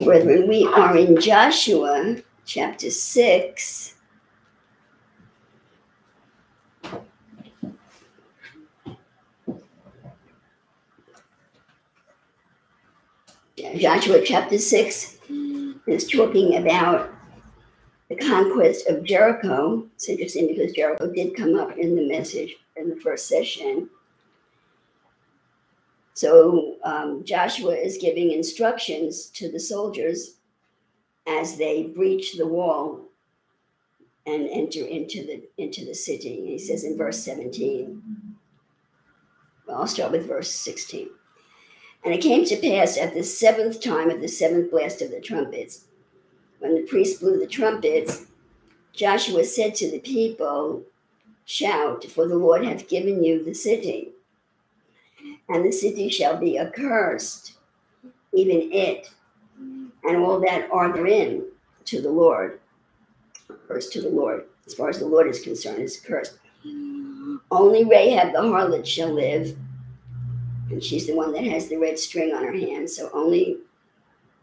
Brethren, we are in Joshua chapter 6. Joshua chapter 6 is talking about the conquest of Jericho. It's interesting because Jericho did come up in the message in the first session. So um, Joshua is giving instructions to the soldiers as they breach the wall and enter into the into the city. He says in verse 17. Well, I'll start with verse 16. And it came to pass at the seventh time of the seventh blast of the trumpets, when the priest blew the trumpets, Joshua said to the people, Shout, for the Lord hath given you the city and the city shall be accursed, even it, and all that are therein, to the Lord. Cursed to the Lord, as far as the Lord is concerned, is cursed. Only Rahab the harlot shall live, and she's the one that has the red string on her hand. So only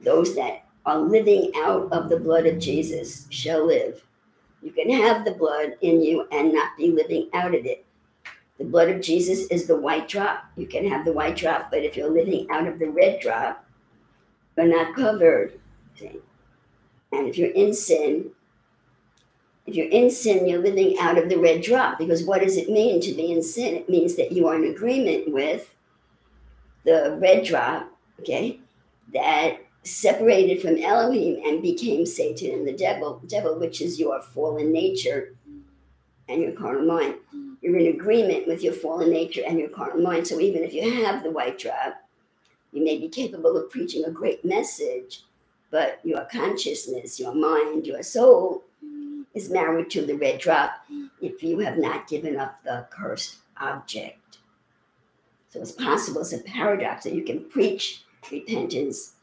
those that are living out of the blood of Jesus shall live. You can have the blood in you and not be living out of it. The blood of Jesus is the white drop. You can have the white drop, but if you're living out of the red drop, you're not covered. And if you're in sin, if you're in sin, you're living out of the red drop. Because what does it mean to be in sin? It means that you are in agreement with the red drop, okay, that separated from Elohim and became Satan and the devil, devil, which is your fallen nature and your carnal mind you're in agreement with your fallen nature and your carnal mind. So even if you have the white drop, you may be capable of preaching a great message, but your consciousness, your mind, your soul is married to the red drop if you have not given up the cursed object. So it's possible, it's a paradox that you can preach repentance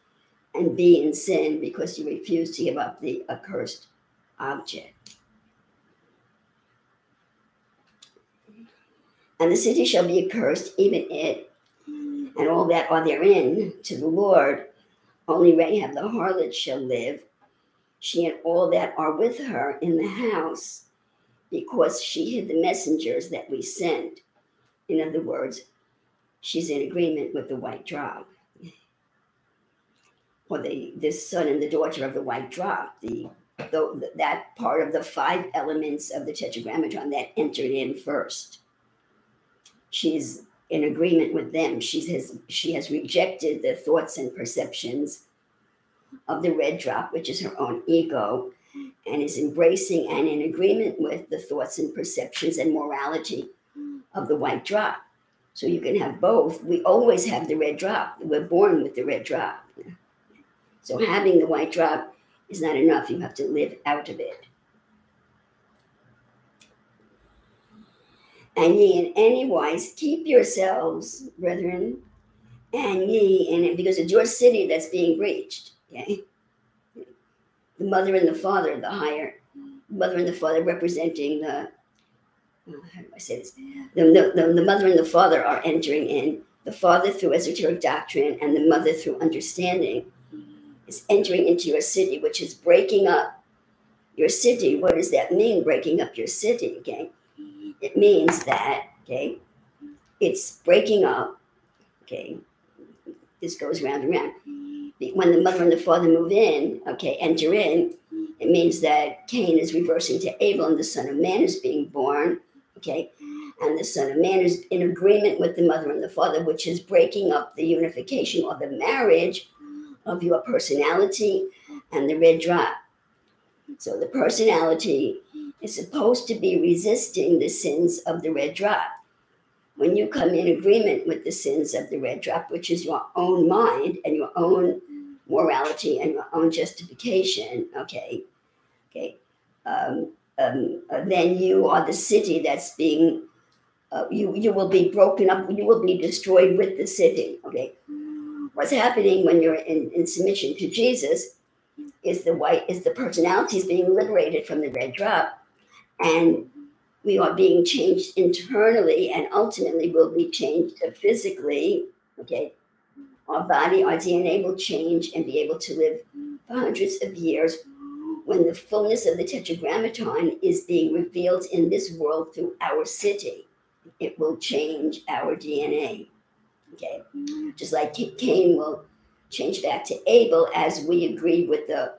and be in sin because you refuse to give up the accursed object. And the city shall be accursed, even it, and all that are therein, to the Lord. Only Rahab the harlot shall live, she and all that are with her in the house, because she hid the messengers that we sent. In other words, she's in agreement with the white drop, or the, the son and the daughter of the white drop, the, the that part of the five elements of the tetragrammaton that entered in first she's in agreement with them. She has she has rejected the thoughts and perceptions of the red drop, which is her own ego, and is embracing and in agreement with the thoughts and perceptions and morality of the white drop. So you can have both. We always have the red drop. We're born with the red drop. So having the white drop is not enough. You have to live out of it. And ye in any wise keep yourselves, brethren, and ye in it, because it's your city that's being breached. Okay? The mother and the father, the higher mother and the father representing the oh, how do I say this? The, the, the mother and the father are entering in. The father through esoteric doctrine and the mother through understanding is entering into your city, which is breaking up your city. What does that mean, breaking up your city? Okay it means that, okay, it's breaking up, okay, this goes round and round. When the mother and the father move in, okay, enter in, it means that Cain is reversing to Abel and the son of man is being born, okay, and the son of man is in agreement with the mother and the father, which is breaking up the unification or the marriage of your personality and the red drop. So the personality is supposed to be resisting the sins of the red drop. When you come in agreement with the sins of the red drop, which is your own mind and your own morality and your own justification, okay, okay, um, um, uh, then you are the city that's being, uh, you, you will be broken up, you will be destroyed with the city, okay? What's happening when you're in, in submission to Jesus is the white, is the personalities being liberated from the red drop and we are being changed internally and ultimately will be changed physically okay our body, our DNA will change and be able to live for hundreds of years when the fullness of the tetragrammaton is being revealed in this world through our city. It will change our DNA. Okay, just like Cain will change back to Abel as we agree with the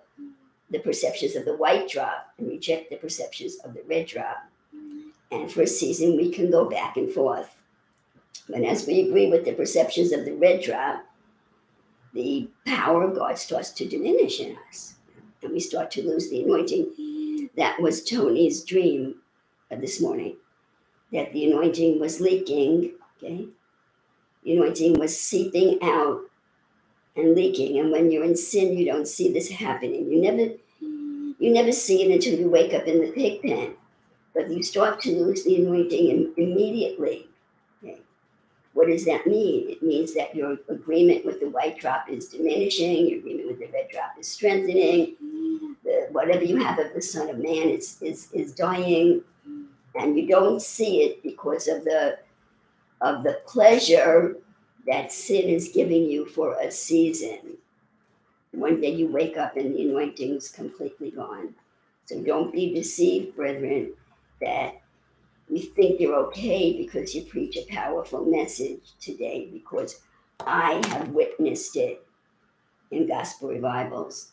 the perceptions of the white drop and reject the perceptions of the red drop. And for a season, we can go back and forth. But as we agree with the perceptions of the red drop, the power of God starts to diminish in us. And we start to lose the anointing. That was Tony's dream of this morning, that the anointing was leaking, okay? The anointing was seeping out and leaking. And when you're in sin, you don't see this happening. You never you never see it until you wake up in the pig pen. But you start to lose the anointing immediately. Okay. What does that mean? It means that your agreement with the white drop is diminishing, your agreement with the red drop is strengthening, the, whatever you have of the Son of Man is, is, is dying, and you don't see it because of the of the pleasure that sin is giving you for a season. One day you wake up and the anointing is completely gone. So don't be deceived, brethren, that you think you're okay because you preach a powerful message today, because I have witnessed it in gospel revivals.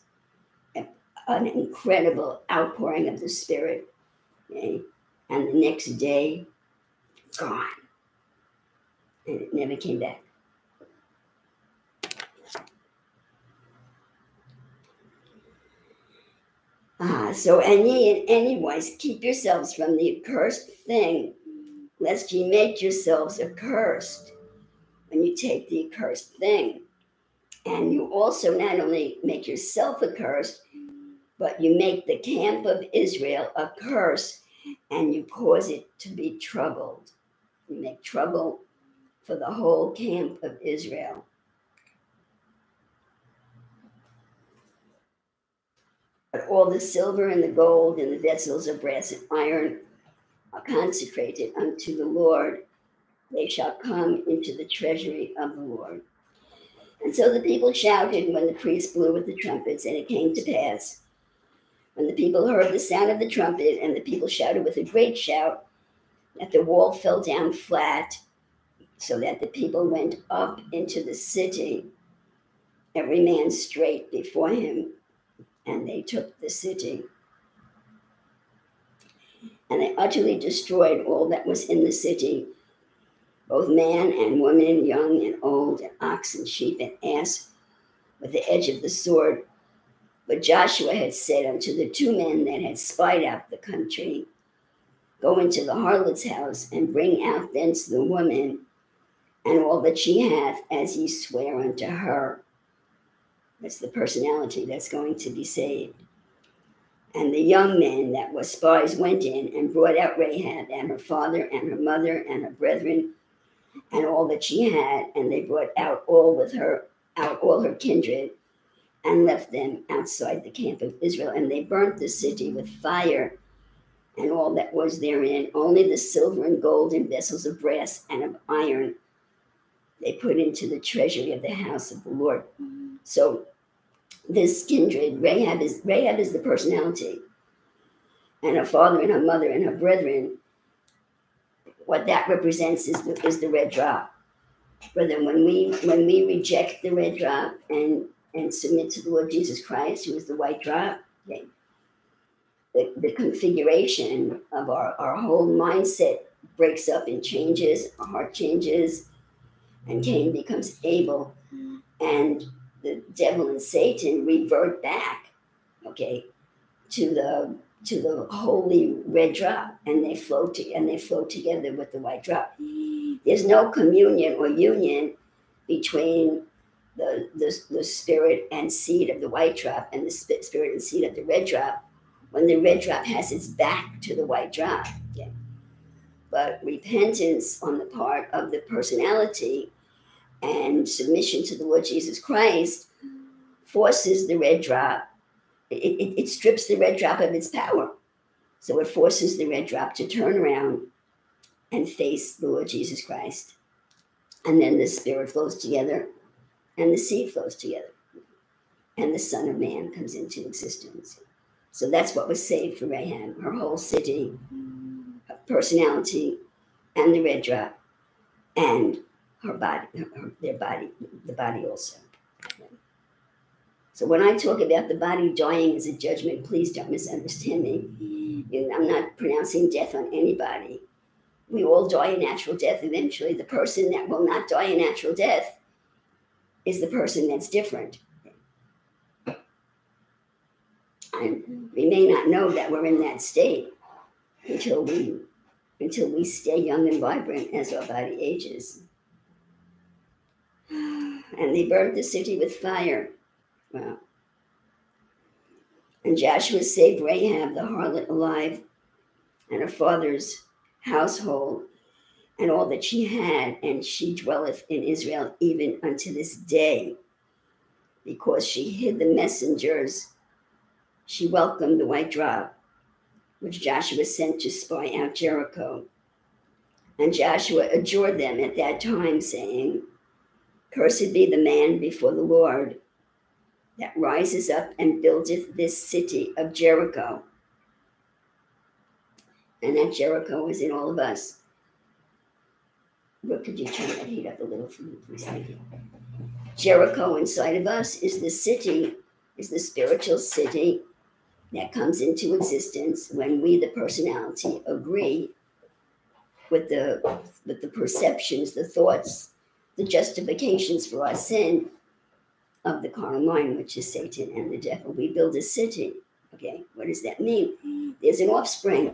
An incredible outpouring of the Spirit. Okay? And the next day, gone. And it never came back. Ah, so any and anyways, keep yourselves from the accursed thing, lest ye make yourselves accursed when you take the accursed thing. And you also not only make yourself accursed, but you make the camp of Israel a curse and you cause it to be troubled. You make trouble for the whole camp of Israel. But all the silver and the gold and the vessels of brass and iron are consecrated unto the Lord. They shall come into the treasury of the Lord. And so the people shouted when the priest blew with the trumpets, and it came to pass. When the people heard the sound of the trumpet, and the people shouted with a great shout, that the wall fell down flat, so that the people went up into the city, every man straight before him and they took the city. And they utterly destroyed all that was in the city, both man and woman, young and old, and ox and sheep and ass, with the edge of the sword. But Joshua had said unto the two men that had spied out the country, Go into the harlot's house and bring out thence the woman and all that she hath, as ye swear unto her. That's the personality that's going to be saved. And the young men that were spies went in and brought out Rahab and her father and her mother and her brethren and all that she had, and they brought out all with her out all her kindred and left them outside the camp of Israel. And they burnt the city with fire and all that was therein, only the silver and gold and vessels of brass and of iron they put into the treasury of the house of the Lord. So this kindred, Rahab is Rahab is the personality, and her father and her mother and her brethren. What that represents is the, is the red drop. Brother, when we when we reject the red drop and and submit to the Lord Jesus Christ, who is the white drop, okay, the, the configuration of our, our whole mindset breaks up and changes, our heart changes, and Cain becomes Abel. Mm-hmm. And the devil and Satan revert back, okay, to the to the holy red drop, and they flow to, and they flow together with the white drop. There's no communion or union between the, the, the spirit and seed of the white drop and the spirit and seed of the red drop when the red drop has its back to the white drop. But repentance on the part of the personality and submission to the Lord Jesus Christ forces the red drop, it, it, it, strips the red drop of its power. So it forces the red drop to turn around and face the Lord Jesus Christ. And then the spirit flows together and the sea flows together, and the Son of Man comes into existence. So that's what was saved for Rahab her whole city, her personality, and the red drop, and her body, her, their body, the body also. So when I talk about the body dying as a judgment, please don't misunderstand me. I'm not pronouncing death on anybody. We all die a natural death eventually. The person that will not die a natural death is the person that's different. And we may not know that we're in that state until we until we stay young and vibrant as our body ages. And they burned the city with fire Wow. And Joshua saved Rahab the harlot alive and her father's household and all that she had, and she dwelleth in Israel even unto this day, because she hid the messengers. She welcomed the white drop, which Joshua sent to spy out Jericho. And Joshua adjured them at that time, saying, Cursed be the man before the Lord that rises up and buildeth this city of Jericho. And that Jericho is in all of us. What could you turn that heat up a little for me, please? Thank you. Jericho inside of us is the city, is the spiritual city that comes into existence when we, the personality, agree with the with the perceptions, the thoughts, the justifications for our sin, of the carnal mind, which is Satan and the devil. We build a city. Okay, what does that mean? There's an offspring,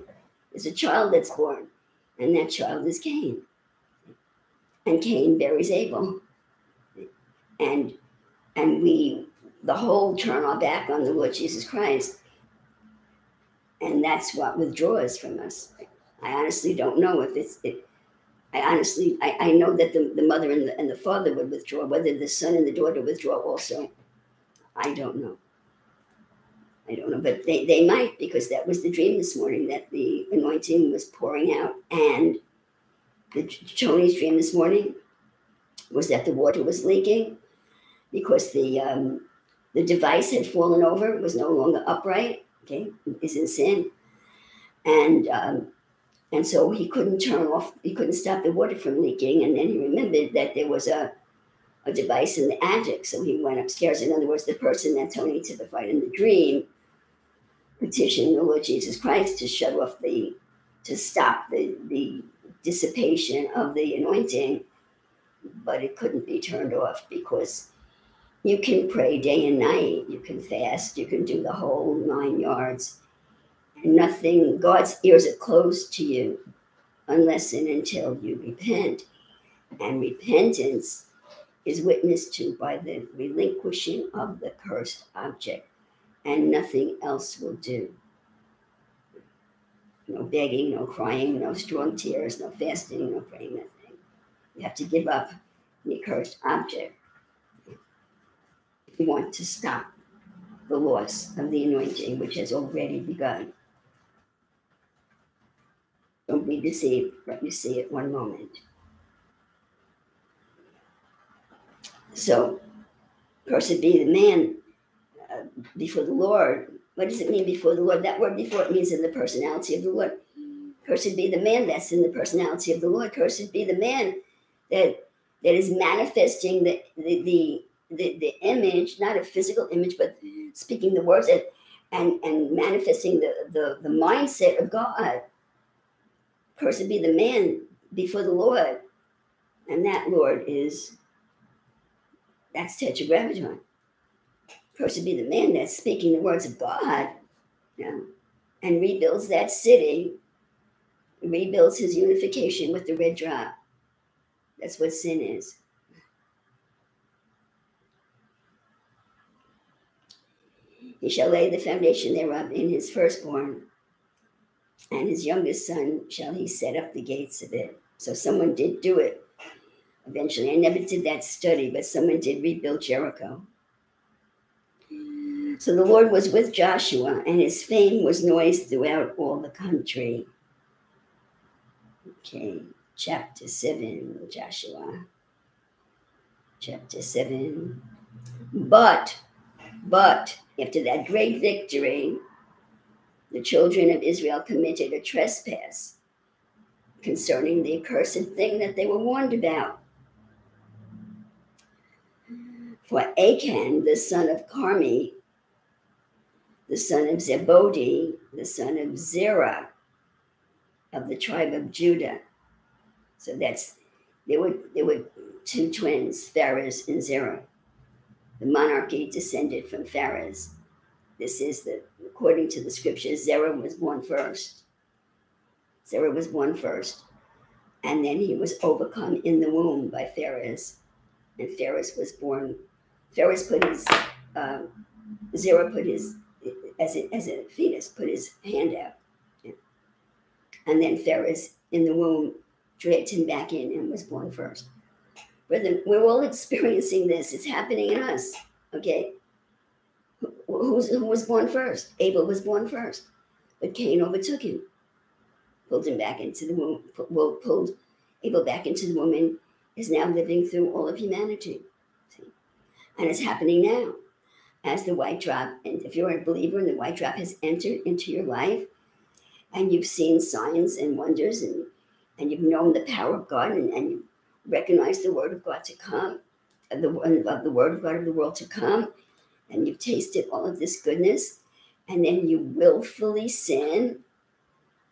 there's a child that's born, and that child is Cain. And Cain buries Abel. And and we the whole turn our back on the Lord Jesus Christ. And that's what withdraws from us. I honestly don't know if it's it, I honestly, I, I know that the, the mother and the, and the father would withdraw. Whether the son and the daughter withdraw also, I don't know. I don't know, but they, they might because that was the dream this morning that the anointing was pouring out. And the Tony's dream this morning was that the water was leaking because the um, the device had fallen over, was no longer upright. Okay, is in sin, and um, and so he couldn't turn off, he couldn't stop the water from leaking. And then he remembered that there was a, a device in the attic. So he went upstairs. In other words, the person that Tony typified in the dream petitioned the Lord Jesus Christ to shut off the, to stop the, the dissipation of the anointing, but it couldn't be turned off because you can pray day and night, you can fast, you can do the whole nine yards nothing, God's ears are closed to you unless and until you repent. And repentance is witnessed to by the relinquishing of the cursed object, and nothing else will do. No begging, no crying, no strong tears, no fasting, no praying, nothing. You have to give up the cursed object. If you want to stop the loss of the anointing, which has already begun. Don't be deceived. Let me see it one moment. So, cursed be the man uh, before the Lord. What does it mean before the Lord? That word before it means in the personality of the Lord. Cursed be the man that's in the personality of the Lord. Cursed be the man that that is manifesting the the the, the, the image, not a physical image, but speaking the words and and, and manifesting the, the, the mindset of God. Cursed be the man before the Lord. And that Lord is, that's Tetragrammaton. Cursed be the man that's speaking the words of God and rebuilds that city, rebuilds his unification with the red drop. That's what sin is. He shall lay the foundation thereof in his firstborn and his youngest son shall he set up the gates of it. So someone did do it eventually. I never did that study, but someone did rebuild Jericho. So the Lord was with Joshua, and his fame was noised throughout all the country. Okay, chapter 7, Joshua. chapter 7. But, but, after that great victory, the children of Israel committed a trespass concerning the accursed thing that they were warned about. For Achan, the son of Carmi, the son of Zebodi, the son of Zerah, of the tribe of Judah. So that's there were there were two twins, Pharez and Zerah. The monarchy descended from Pharez. This is the according to the scriptures, Zerah was born first. Zerah was born first. And then he was overcome in the womb by Pharez. And Pharez was born. Pharez put his, um, Zerah put his, as a, as a fetus, put his hand out. And then Pharez in the womb dragged him back in and was born first. Brother, we're all experiencing this. It's happening in us. Okay. Who's, who was born first? Abel was born first. But Cain overtook him pulled him back into the womb, pulled, pulled Abel back into the woman, is now living through all of humanity. See? And it's happening now as the white drop. And if you're a believer and the white drop has entered into your life, and you've seen signs and wonders, and, and you've known the power of God, and, and you recognize the word of God to come, the, of the word of God of the world to come, and you've tasted all of this goodness, and then you willfully sin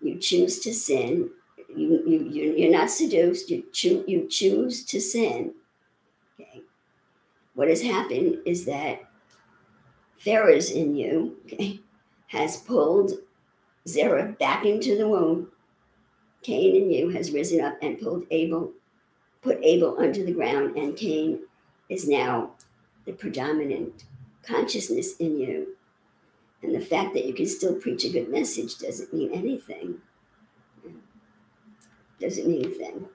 you choose to sin. You, you, you, you're not seduced. You, choo- you choose to sin. Okay. What has happened is that Pharez in you okay, has pulled Zerah back into the womb. Cain in you has risen up and pulled Abel, put Abel under the ground, and Cain is now the predominant consciousness in you. And the fact that you can still preach a good message doesn't mean anything. Doesn't mean anything.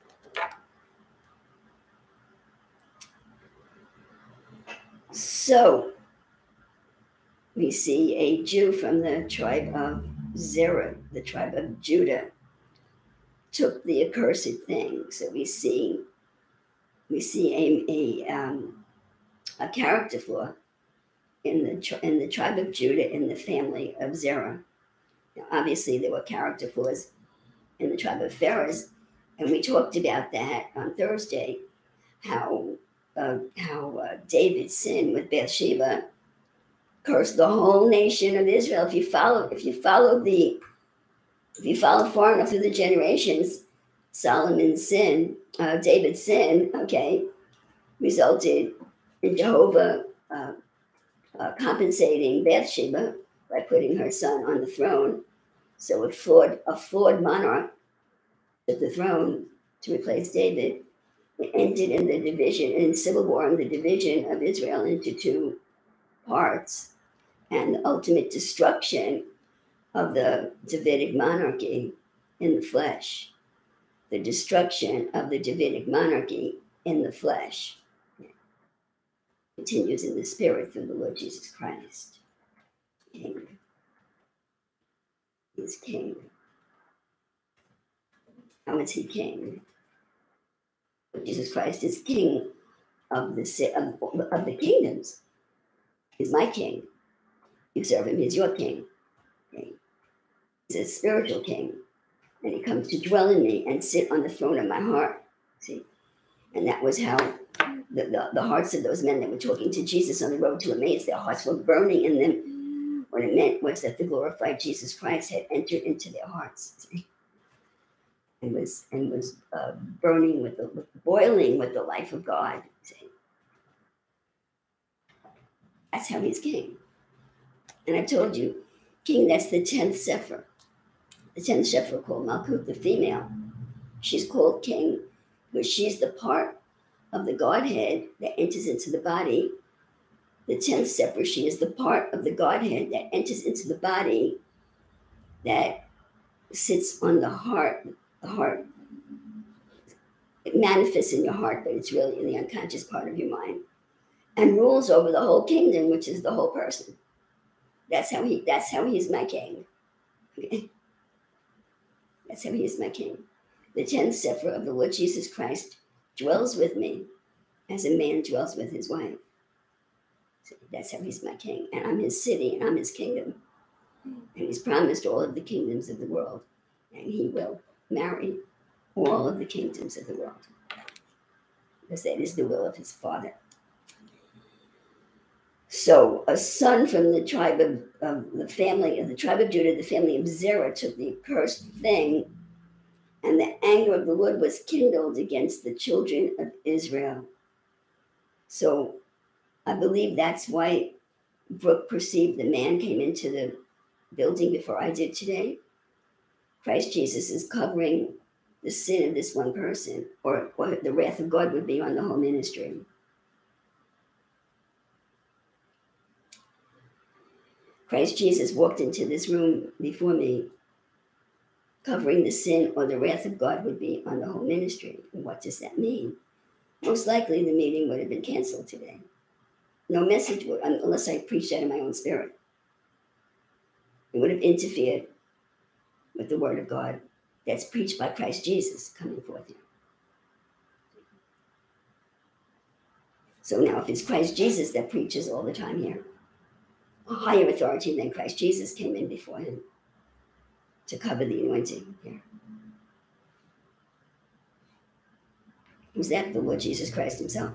So, we see a Jew from the tribe of Zerah, the tribe of Judah, took the accursed thing. So we see we see a a, um, a character flaw in the in the tribe of Judah in the family of Zerah. Now, obviously, there were character flaws in the tribe of Pharez, and we talked about that on Thursday. How uh, how uh, David sinned with Bathsheba, cursed the whole nation of Israel. If you follow, if you follow the, if you follow far enough through the generations, Solomon's sin, uh, David's sin, okay, resulted in Jehovah uh, uh, compensating Bathsheba by putting her son on the throne. So a flawed, a flawed monarch took the throne to replace David. It ended in the division, in civil war, in the division of Israel into two parts and the ultimate destruction of the Davidic monarchy in the flesh. The destruction of the Davidic monarchy in the flesh continues in the Spirit through the Lord Jesus Christ. King. He's King. How is he King? Jesus Christ is King of the of, of the kingdoms. He's my King. You serve him. He's your King. He's a spiritual King, and he comes to dwell in me and sit on the throne of my heart. See, and that was how the, the, the, hearts of those men that were talking to Jesus on the road to Emmaus, their hearts were burning in them. What it meant was that the glorified Jesus Christ had entered into their hearts and was and was uh, burning with the with, boiling with the life of God. That's how he's king. And I told you, king, that's the tenth sefer. The tenth sefer called Malkut, the female. She's called king because she's the part of the Godhead that enters into the body. The tenth she is the part of the Godhead that enters into the body that sits on the heart. The heart. It manifests in your heart, but it's really in the unconscious part of your mind. And rules over the whole kingdom, which is the whole person. That's how he that's how he is my king. Okay. That's how he is my king. The tenth sefer of the Lord Jesus Christ dwells with me as a man dwells with his wife. So that's how he's my king. And I'm his city and I'm his kingdom. And he's promised all of the kingdoms of the world. And he will marry all of the kingdoms of the world. Because that is the will of his father. So a son from the tribe of, of the family of the tribe of Judah, the family of Zerah, took the accursed thing, and the anger of the Lord was kindled against the children of Israel. So I believe that's why Brooke perceived the man came into the building before I did today. Christ Jesus is covering the sin of this one person, or, or the wrath of God would be on the whole ministry. Christ Jesus walked into this room before me, covering the sin or the wrath of God would be on the whole ministry. And what does that mean? Most likely the meeting would have been canceled today. No message would, unless I preached out of my own spirit. It would have interfered with the word of God that's preached by Christ Jesus coming forth here. So now, if it's Christ Jesus that preaches all the time here, a higher authority than Christ Jesus came in before him to cover the anointing here. Who's that? The Lord Jesus Christ Himself.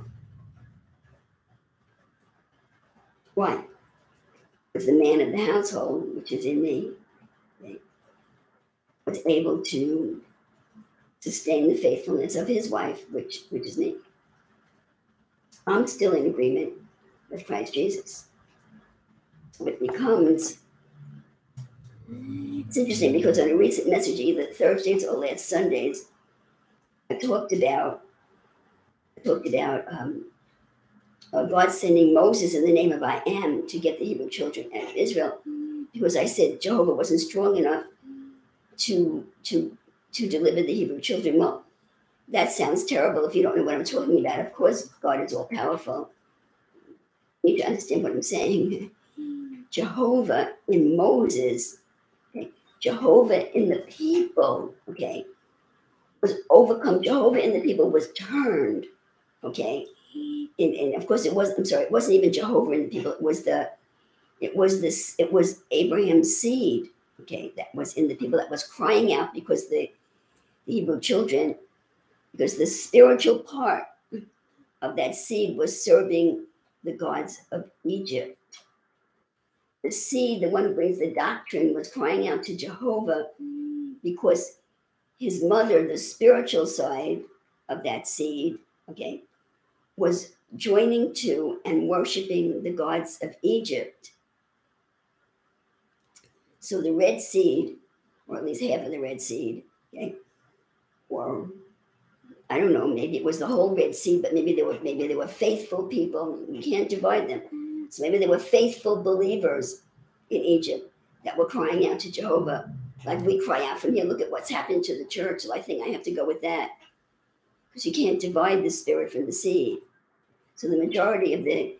Why? Because the man of the household, which is in me, was able to sustain the faithfulness of his wife, which which is me. I'm still in agreement with Christ Jesus So it becomes it's interesting because on a recent message, either Thursdays or last Sundays, I talked about I talked about um, uh, God sending Moses in the name of I am to get the Hebrew children out of Israel, because I said Jehovah wasn't strong enough to to to deliver the Hebrew children. Well, that sounds terrible if you don't know what I'm talking about. Of course, God is all powerful. You need to understand what I'm saying. Jehovah in Moses, Jehovah in the people, okay, was overcome. Jehovah in the people was turned, okay. And, and of course it was, I'm sorry, it wasn't even Jehovah in the people, it was the it was this, it was Abraham's seed, okay, that was in the people that was crying out because the, the Hebrew children, because the spiritual part of that seed was serving the gods of Egypt the seed, the one who brings the doctrine, was crying out to Jehovah because his mother, the spiritual side of that seed, okay, was joining to and worshiping the gods of Egypt. So the red seed, or at least half of the red seed, okay, or I don't know, maybe it was the whole red seed, but maybe they were maybe they were faithful people. You can't divide them so maybe there were faithful believers in Egypt that were crying out to Jehovah, like we cry out from here. Look at what's happened to the church. So I think I have to go with that because you can't divide the spirit from the seed. So the majority of the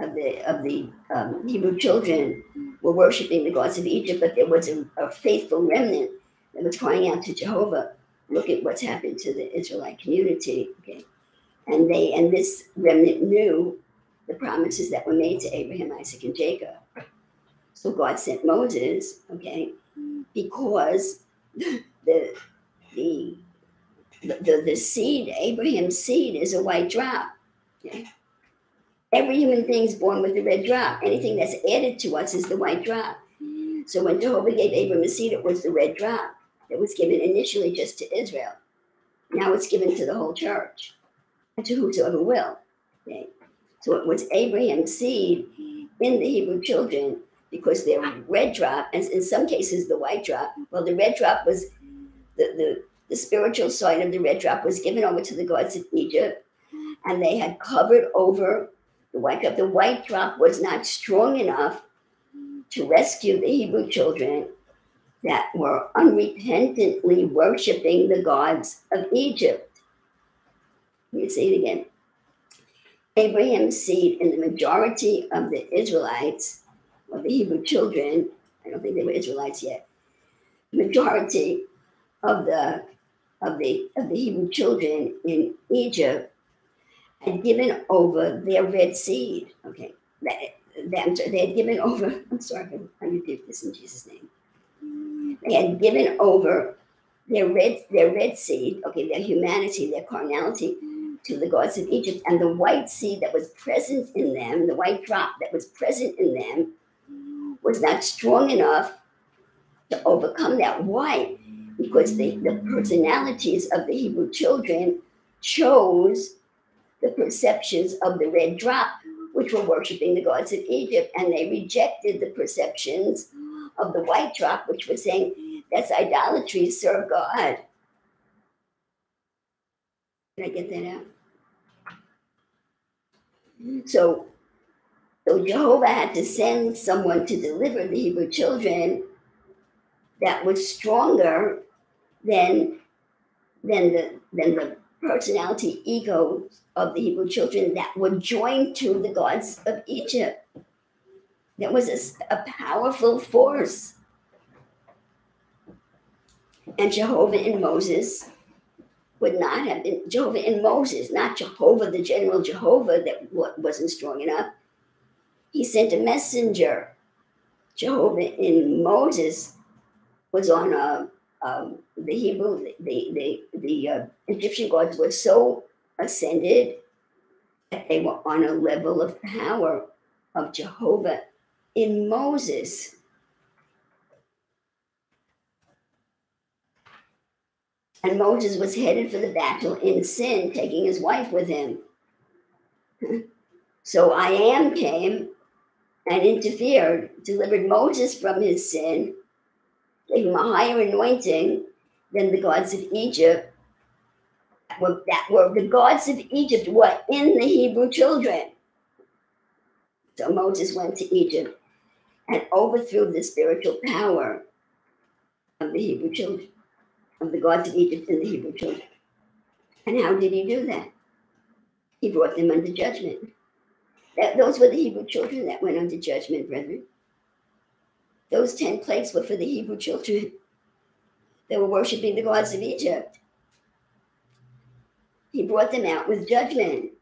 of the of the um, Hebrew children were worshiping the gods of Egypt, but there was a, a faithful remnant that was crying out to Jehovah. Look at what's happened to the Israelite community. Okay, and they and this remnant knew the promises that were made to Abraham, Isaac, and Jacob. So God sent Moses, okay, because the the the, the, seed, Abraham's seed, is a white drop. Okay? Every human being is born with the red drop. Anything that's added to us is the white drop. So when Jehovah gave Abraham a seed, it was the red drop that was given initially just to Israel. Now it's given to the whole church and to whosoever will. Okay? So it was Abraham's seed in the Hebrew children because their red drop, and in some cases the white drop, well, the red drop was the, the, the spiritual side of the red drop was given over to the gods of Egypt, and they had covered over the white drop. The white drop was not strong enough to rescue the Hebrew children that were unrepentantly worshiping the gods of Egypt. Let me say it again. Abraham's seed and the majority of the Israelites, or the Hebrew children, I don't think they were Israelites yet, majority of the of the of the Hebrew children in Egypt had given over their red seed. Okay, them they had given over. I'm sorry, I repeat this in Jesus' name. They had given over their red their red seed. Okay, their humanity, their carnality, to the gods of Egypt, and the white seed that was present in them, the white drop that was present in them, was not strong enough to overcome that. Why? Because the, the personalities of the Hebrew children chose the perceptions of the red drop, which were worshiping the gods of Egypt, and they rejected the perceptions of the white drop, which was saying that's idolatry, serve God. Did I get that out? So, so Jehovah had to send someone to deliver the Hebrew children that was stronger than than the than the personality egos of the Hebrew children that were joined to the gods of Egypt. That was a, a powerful force. And Jehovah and Moses would not have been Jehovah in Moses, not Jehovah, the general Jehovah that wasn't strong enough. He sent a messenger. Jehovah in Moses was on a, um, the Hebrew, the, the, the uh, Egyptian gods were so ascended that they were on a level of power of Jehovah in Moses. And Moses was headed for the battle in sin, taking his wife with him. so I am came and interfered, delivered Moses from his sin, gave him a higher anointing than the gods of Egypt. Were, that were the gods of Egypt were in the Hebrew children. So Moses went to Egypt and overthrew the spiritual power of the Hebrew children of the gods of Egypt and the Hebrew children. And how did he do that? He brought them under judgment. That, those were the Hebrew children that went under judgment, brethren. Those 10 plagues were for the Hebrew children that were worshiping the gods of Egypt. He brought them out with judgment.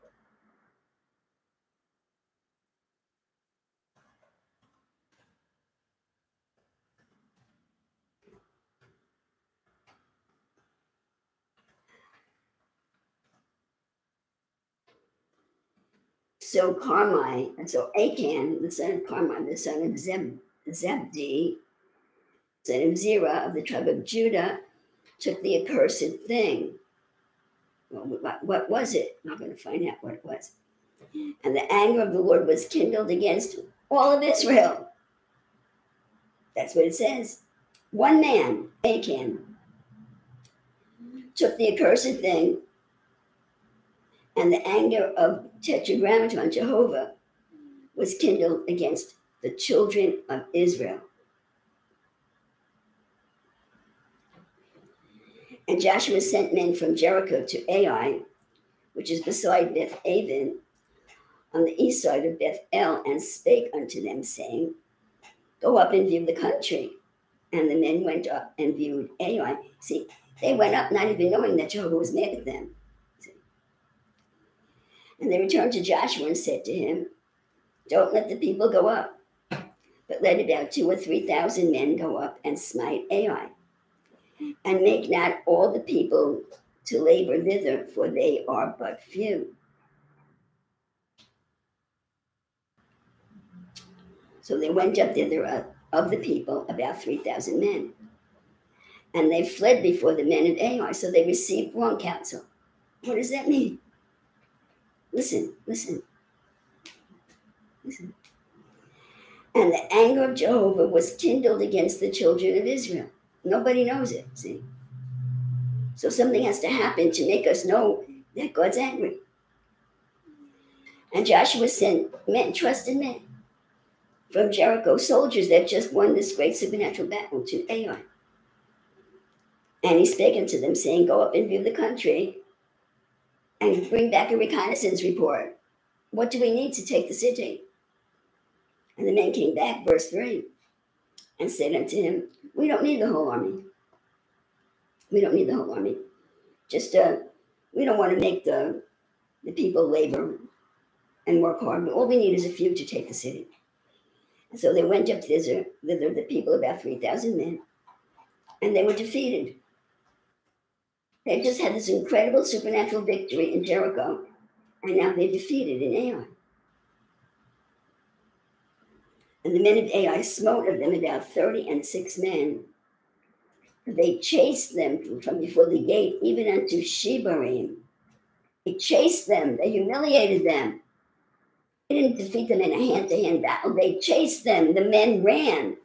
So Carmi, and so Achan, the son of Carmi, the son of Zeb, Zebdi, son of Zerah of the tribe of Judah, took the accursed thing. Well, what, was it? I'm not going to find out what it was. And the anger of the Lord was kindled against all of Israel. That's what it says. One man, Achan, took the accursed thing and the anger of Tetragrammaton, Jehovah, was kindled against the children of Israel. And Joshua sent men from Jericho to Ai, which is beside Beth Aven, on the east side of Beth El, and spake unto them, saying, Go up and view the country. And the men went up and viewed Ai. See, they went up not even knowing that Jehovah was mad at them. And they returned to Joshua and said to him, Don't let the people go up, but let about two or three thousand men go up and smite Ai. And make not all the people to labor thither, for they are but few. So they went up thither uh, of the people, about 3,000 men. And they fled before the men of Ai, so they received wrong counsel. What does that mean? Listen, listen, listen. And the anger of Jehovah was kindled against the children of Israel. Nobody knows it, see? So something has to happen to make us know that God's angry. And Joshua sent men, trusted men from Jericho, soldiers that just won this great supernatural battle to Ai. And he spake unto them, saying, Go up and view the country and bring back a reconnaissance report. What do we need to take the city? And the men came back, verse 3, and said unto him, We don't need the whole army. We don't need the whole army. Just, uh, we don't want to make the, The people labor and work hard, all we need is a few to take the city. And so they went up thither, thither the people, about 3,000 men, and they were defeated. They just had this incredible supernatural victory in Jericho, and now they're defeated in Ai. And the men of Ai smote of them about thirty and six men. They chased them from before the gate, even unto Shebarim. They chased them, they humiliated them. They didn't defeat them in a hand to hand battle, they chased them. The men ran.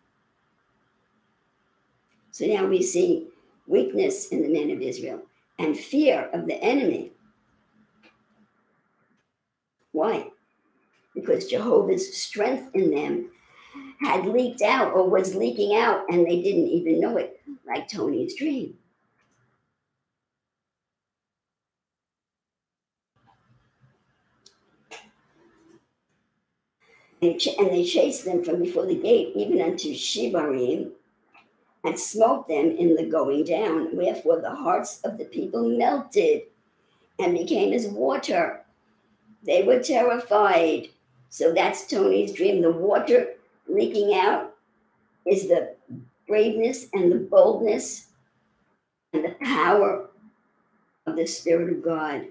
So now we see weakness in the men of Israel and fear of the enemy. Why? Because Jehovah's strength in them had leaked out or was leaking out and they didn't even know it, like Tony's dream. And, they chased them from before the gate, even unto Shebarim, and smote them in the going down. Wherefore the hearts of the people melted and became as water. They were terrified. So that's Tony's dream. The water leaking out is the braveness and the boldness and the power of the Spirit of God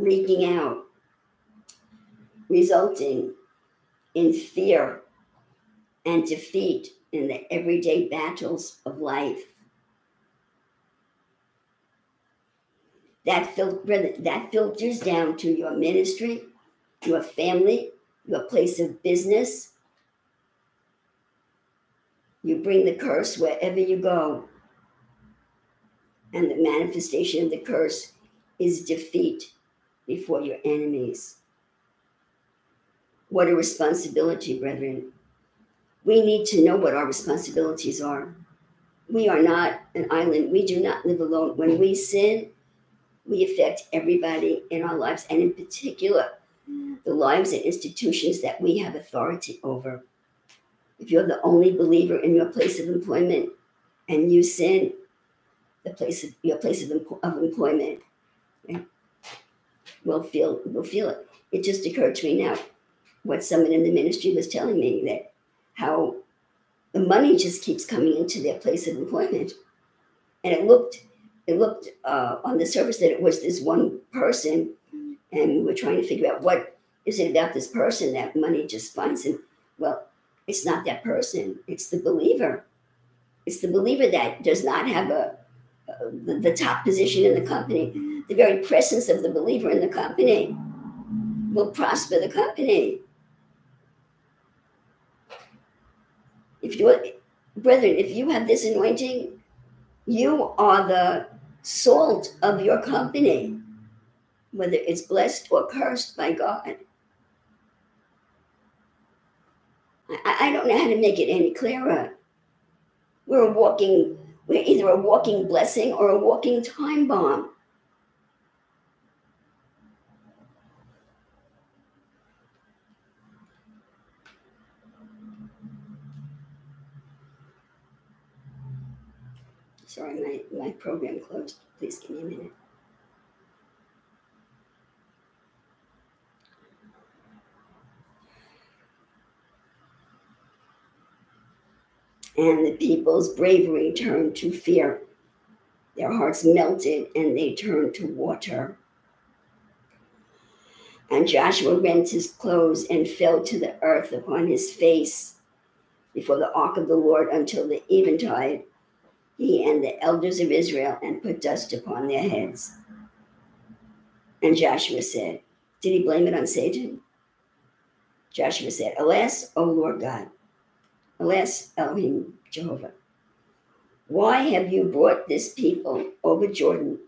leaking out, resulting in fear and defeat in the everyday battles of life. That, fil- that filters down to your ministry, your family, your place of business. You bring the curse wherever you go. And the manifestation of the curse is defeat before your enemies. What a responsibility, brethren. We need to know what our responsibilities are. We are not an island. We do not live alone. When we sin, we affect everybody in our lives, and in particular, the lives and institutions that we have authority over. If you're the only believer in your place of employment and you sin, the place of your place of, of employment right, will feel will feel it. It just occurred to me now what someone in the ministry was telling me that how the money just keeps coming into their place of employment, and it looked it looked uh, on the surface that it was this one person, and we were trying to figure out what is it about this person that money just finds him? Well, it's not that person, it's the believer. It's the believer that does not have a, a the, the top position in the company. The very presence of the believer in the company will prosper the company. If you, brethren, if you have this anointing, you are the salt of your company, whether it's blessed or cursed by God. I, I don't know how to make it any clearer. We're walking, we're either a walking blessing or a walking time bomb. Sorry, my, my program closed. Please give me a minute. and the people's bravery turned to fear. Their hearts melted and they turned to water. And Joshua rent his clothes and fell to the earth upon his face before the ark of the Lord until the eventide, he and the elders of Israel, and put dust upon their heads. And Joshua said, Did he blame it on Satan? Joshua said, Alas, O Lord God, Alas, Elohim, Jehovah, why have you brought this people over Jordan?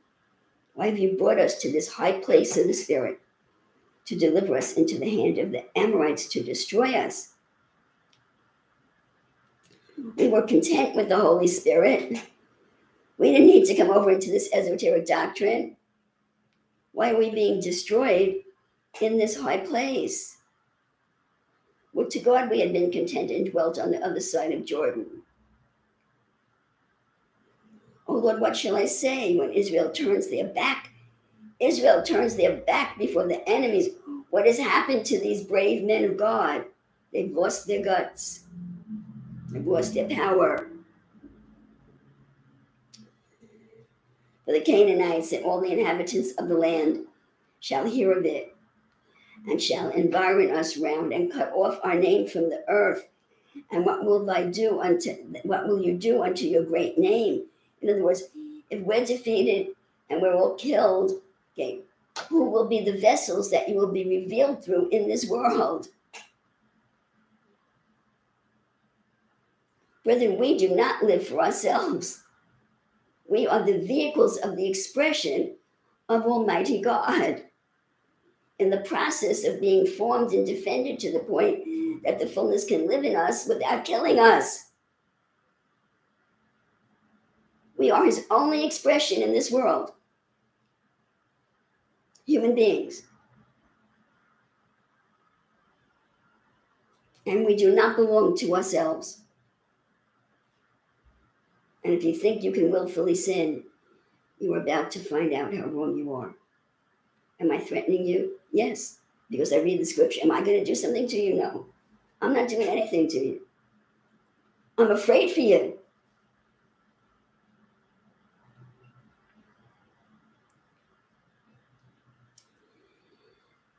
Why have you brought us to this high place in the Spirit to deliver us into the hand of the Amorites to destroy us? We were content with the Holy Spirit. We didn't need to come over into this esoteric doctrine. Why are we being destroyed in this high place? Would to God we had been content and dwelt on the other side of Jordan. Oh Lord, what shall I say when Israel turns their back Israel turns their back before the enemies. What has happened to these brave men of God? They've lost their guts, they've lost their power. For the Canaanites and all the inhabitants of the land shall hear of it, and shall environ us round and cut off our name from the earth. And what will thy do unto what will you do unto your great name? In other words, if we're defeated and we're all killed, okay, who will be the vessels that you will be revealed through in this world? Brethren, we do not live for ourselves. We are the vehicles of the expression of Almighty God in the process of being formed and defended to the point that the fullness can live in us without killing us. We are his only expression in this world. Human beings. And we do not belong to ourselves. And if you think you can willfully sin, you are about to find out how wrong you are. Am I threatening you? Yes, because I read the scripture. Am I going to do something to you? No. I'm not doing anything to you. I'm afraid for you.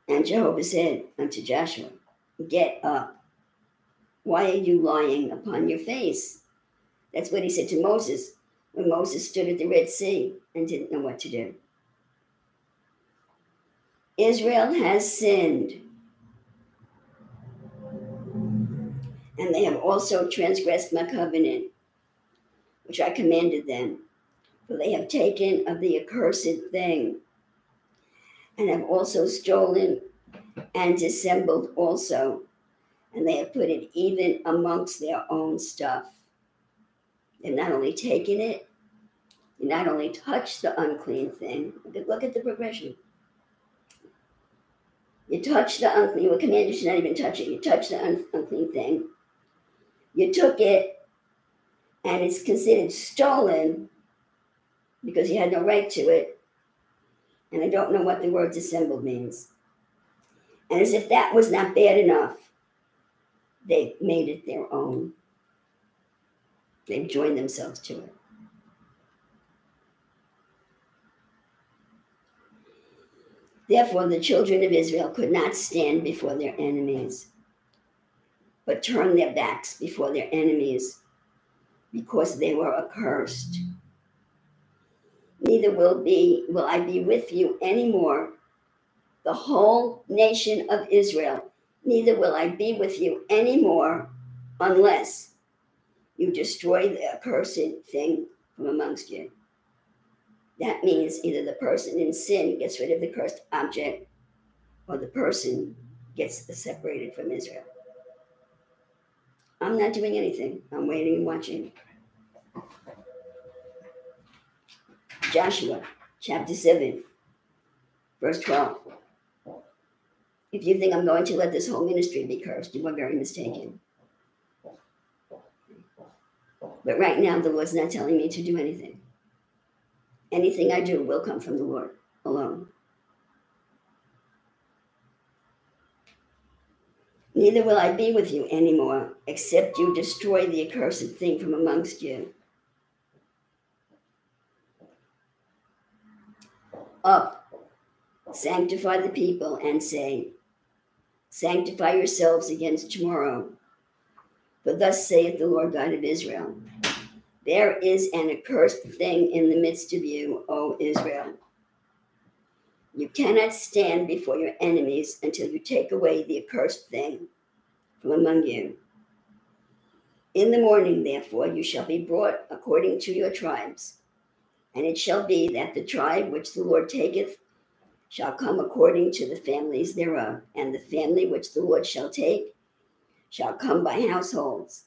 And Jehovah said unto Joshua, Get up. Why are you lying upon your face? That's what he said to Moses when Moses stood at the Red Sea and didn't know what to do. Israel has sinned. And they have also transgressed my covenant, which I commanded them. For they have taken of the accursed thing, and have also stolen and dissembled also, and they have put it even amongst their own stuff. They've not only taken it, they not only touched the unclean thing, but look at the progression you touch the unclean, you were commanded to not even touch it. You touch the un- unclean thing. You took it, and it's considered stolen because you had no right to it. And I don't know what the word dissembled means. And as if that was not bad enough, they made it their own. They've joined themselves to it. Therefore, the children of Israel could not stand before their enemies, but turned their backs before their enemies because they were accursed. Neither will be will I be with you anymore, the whole nation of Israel. Neither will I be with you anymore unless you destroy the accursed thing from amongst you. That means either the person in sin gets rid of the cursed object or the person gets separated from Israel. I'm not doing anything. I'm waiting and watching. Joshua chapter 7, verse 12. If you think I'm going to let this whole ministry be cursed, you are very mistaken. But right now, the Lord's not telling me to do anything. Anything I do will come from the Lord alone. Neither will I be with you anymore, except you destroy the accursed thing from amongst you. Up, sanctify the people, and say, Sanctify yourselves against tomorrow. For thus saith the Lord God of Israel there is an accursed thing in the midst of you, O Israel. You cannot stand before your enemies until you take away the accursed thing from among you. In the morning, therefore, you shall be brought according to your tribes. And it shall be that the tribe which the Lord taketh shall come according to the families thereof, and the family which the Lord shall take shall come by households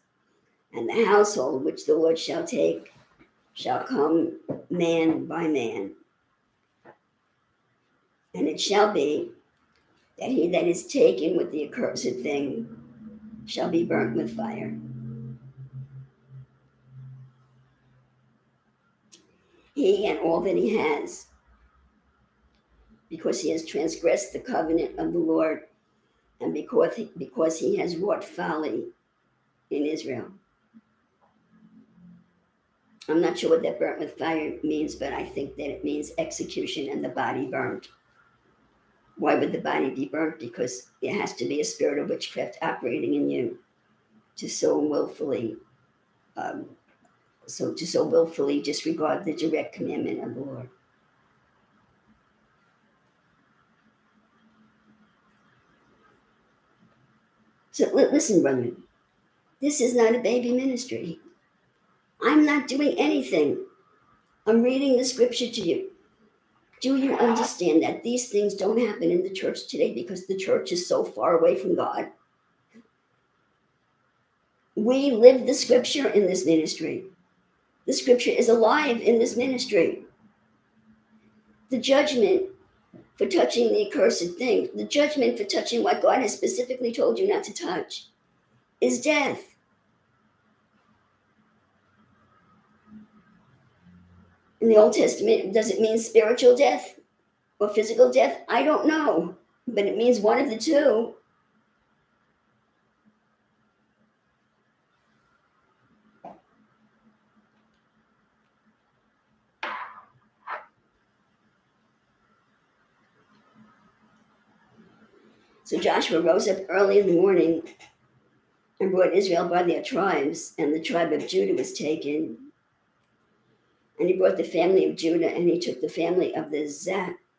and the household which the Lord shall take shall come man by man. And it shall be that he that is taken with the accursed thing shall be burnt with fire. He and all that he has. because he has transgressed the covenant of the Lord and because he, because he has wrought folly in Israel. I'm not sure what that burnt with fire means, but I think that it means execution and the body burnt. Why would the body be burnt? Because it has to be a spirit of witchcraft operating in you to so willfully, um, so to so willfully disregard the direct commandment of the Lord. So listen, brother, this is not a baby ministry. I'm not doing anything. I'm reading the scripture to you. Do you understand that these things don't happen in the church today because the church is so far away from God? We live the scripture in this ministry. The scripture is alive in this ministry. The judgment for touching the accursed thing, the judgment for touching what God has specifically told you not to touch, is death. In the Old Testament, does it mean spiritual death or physical death? I don't know, but it means one of the two. Joshua rose up early in the morning and brought Israel by their tribes, and the tribe of Judah was taken. And he brought the family of Judah, and he took the family of the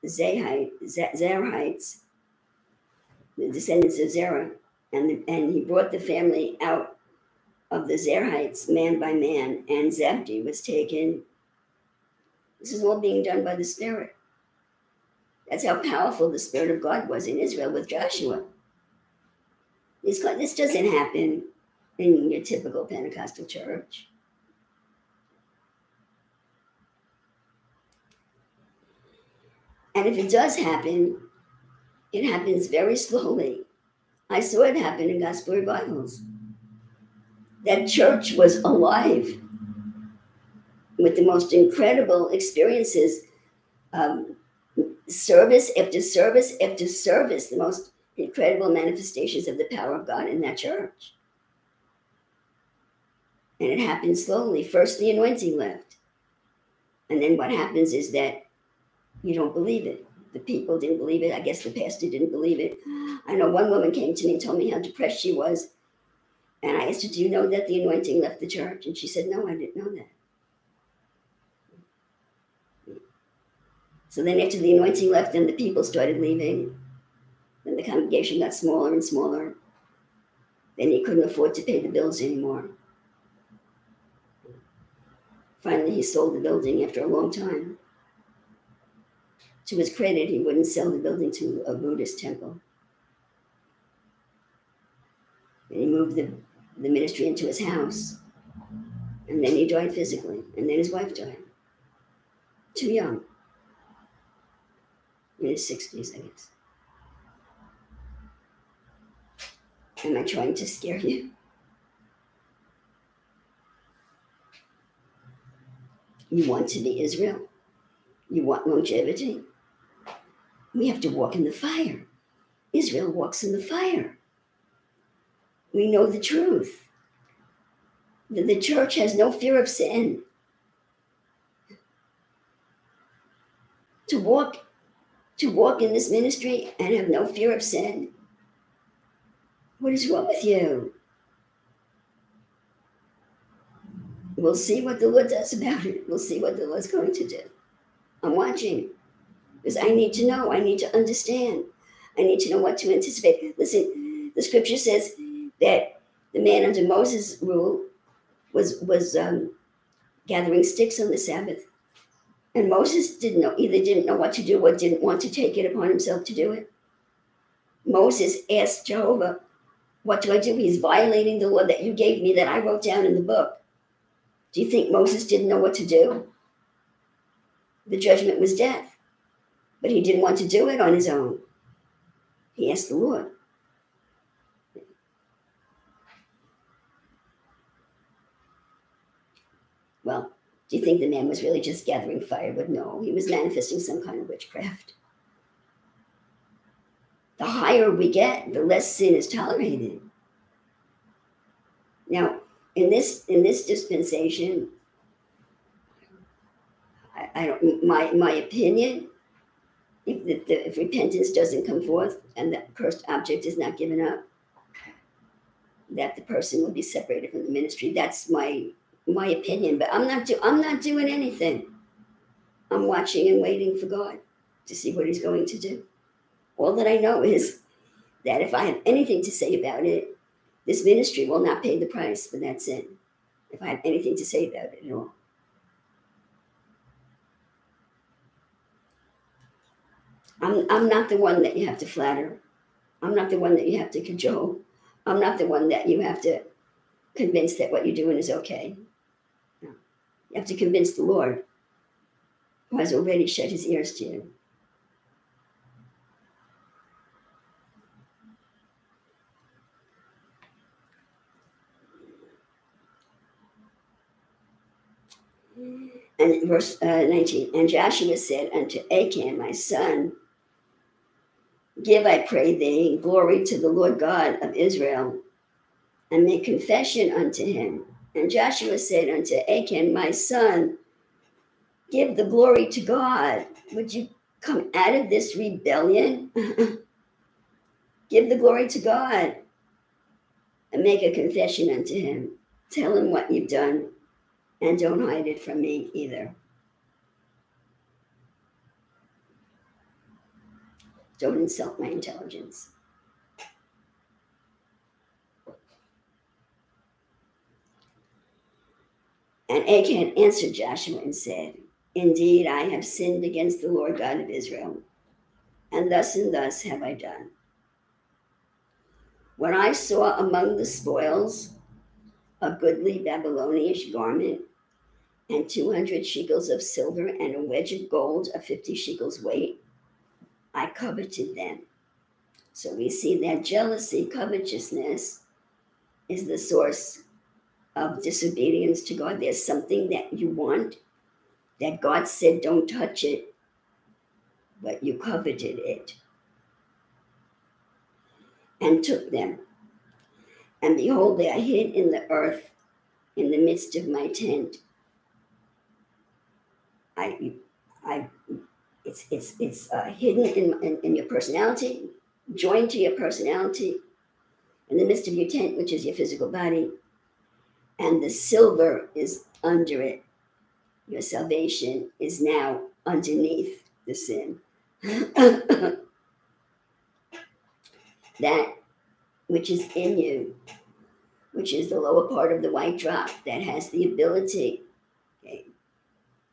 Zerahites, the descendants of Zerah, and, the, and he brought the family out of the Zerahites man by man, and Zabdi was taken. This is all being done by the Spirit. That's how powerful the Spirit of God was in Israel with Joshua. This, this doesn't happen in your typical Pentecostal church. And if it does happen, it happens very slowly. I saw it happen in gospel revivals. That church was alive with the most incredible experiences um, service after service after service, the most incredible manifestations of the power of God in that church. And it happened slowly. First, the anointing left. And then what happens is that you don't believe it. The people didn't believe it. I guess the pastor didn't believe it. I know one woman came to me and told me how depressed she was. And I asked her, Do you know that the anointing left the church? And she said, No, I didn't know that. So then, after the anointing left and the people started leaving, then the congregation got smaller and smaller. Then he couldn't afford to pay the bills anymore. Finally, he sold the building after a long time. To his credit, he wouldn't sell the building to a Buddhist temple. And he moved the, the ministry into his house. And then he died physically. And then his wife died. Too young in his 60s, I guess. Am I trying to scare you? You want to be Israel? You want longevity? We have to walk in the fire. Israel walks in the fire. We know the truth. That the church has no fear of sin. To walk to walk in this ministry and have no fear of sin? What is wrong with you? We'll see what the Lord does about it. We'll see what the Lord's going to do. I'm watching because I need to know. I need to understand. I need to know what to anticipate. Listen, the scripture says that the man under Moses' rule was was um, gathering sticks on the Sabbath. And Moses didn't know, either didn't know what to do or didn't want to take it upon himself to do it. Moses asked Jehovah, What do I do? He's violating the law that you gave me that I wrote down in the book. Do you think Moses didn't know what to do? The judgment was death, but he didn't want to do it on his own. He asked the Lord. Well, do you think the man was really just gathering firewood? No, he was manifesting some kind of witchcraft. The higher we get, the less sin is tolerated. Now, in this in this dispensation, I, I don't my my opinion, if the, the, if repentance doesn't come forth and the cursed object is not given up, that the person will be separated from the ministry. That's my my opinion. But I'm not do I'm not doing anything. I'm watching and waiting for God to see what He's going to do. All that I know is that if I have anything to say about it, this ministry will not pay the price for that sin. If I have anything to say about it at all. I'm, I'm not the one that you have to flatter. I'm not the one that you have to cajole. I'm not the one that you have to convince that what you're doing is okay. You have to convince the Lord, who has already shut his ears to you. And verse uh, 19, and Joshua said unto Achan, my son, Give, I pray thee, glory to the Lord God of Israel, and make confession unto him. And Joshua said unto Achan, my son, Give the glory to God. Would you come out of this rebellion? Give the glory to God and make a confession unto him. Tell him what you've done and don't hide it from me either. Don't insult my intelligence. And Achan answered Joshua and said, Indeed, I have sinned against the Lord God of Israel, and thus and thus have I done. When I saw among the spoils a goodly Babylonish garment, and 200 shekels of silver, and a wedge of gold of 50 shekels weight, I coveted them. So we see that jealousy, covetousness, is the source of disobedience to God. There's something that you want that God said don't touch it, but you coveted it and took them. And behold, they are hid in the earth in the midst of my tent. I, I it's it's it's uh, hidden in, in, in your personality, joined to your personality, in the midst of your tent, which is your physical body, and the silver is under it. Your salvation is now underneath the sin. that which is in you, which is the lower part of the white drop that has the ability okay,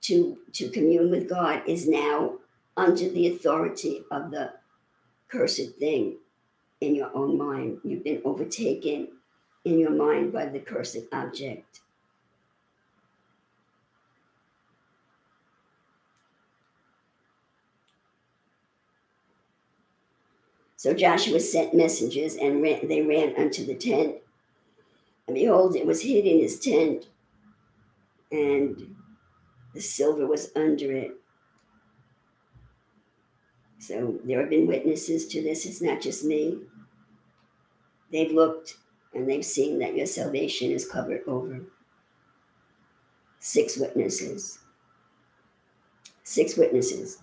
to, to commune with God, is now under the authority of the cursed thing in your own mind. You've been overtaken in your mind by the cursed object. So Joshua sent messengers, and ran, they ran unto the tent. And behold, it was hid in his tent, and the silver was under it. So there have been witnesses to this. It's not just me. They've looked and they've seen that your salvation is covered over. Six witnesses. Six witnesses.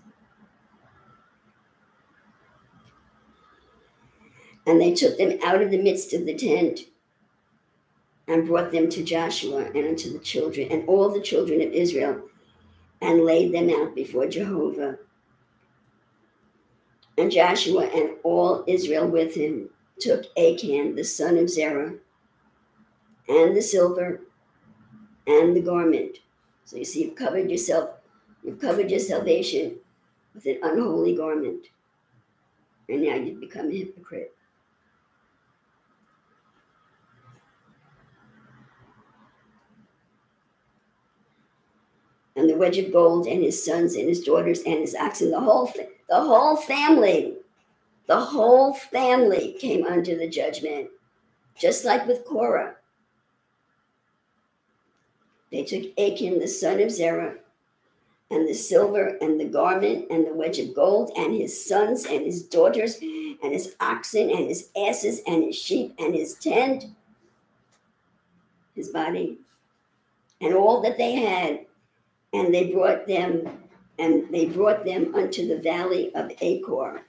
And they took them out of the midst of the tent and brought them to Joshua and unto the children and all the children of Israel and laid them out before Jehovah and Joshua and all Israel with him took Achan, the son of Zerah, and the silver and the garment. So you see, you've covered yourself, you've covered your salvation with an unholy garment. And now you've become a hypocrite. and the wedge of gold and his sons and his daughters and his oxen, the whole the whole family, the whole family came under the judgment, just like with Korah. They took Achan, the son of Zerah, and the silver and the garment and the wedge of gold and his sons and his daughters and his oxen and his asses and his sheep and his tent, his body, and all that they had. And they brought them, and they brought them unto the valley of Achor.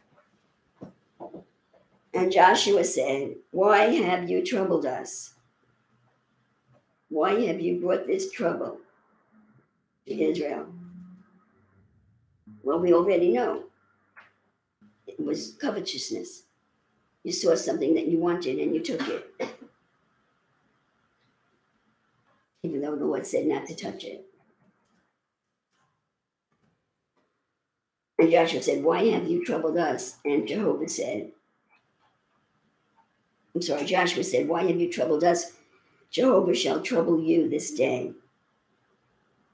And Joshua said, Why have you troubled us? Why have you brought this trouble to Israel? Well, we already know it was covetousness. You saw something that you wanted and you took it, even though the Lord said not to touch it. And Joshua said, Why have you troubled us? And Jehovah said, I'm sorry, Joshua said, Why have you troubled us? Jehovah shall trouble you this day.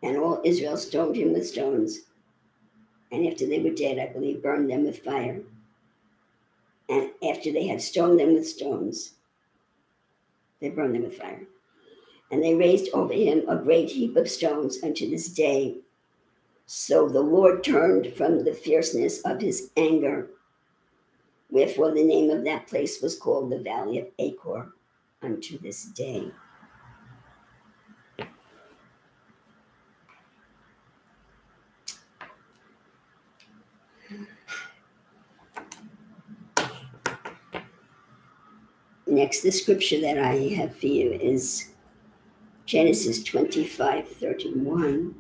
And all Israel stoned him with stones. And after they were dead, I believe, burned them with fire. And after they had stoned them with stones, they burned them with fire. And they raised over him a great heap of stones unto this day. So the Lord turned from the fierceness of his anger Wherefore the name of that place was called the Valley of Achor unto this day. Next, the scripture that I have for you is Genesis 25 31.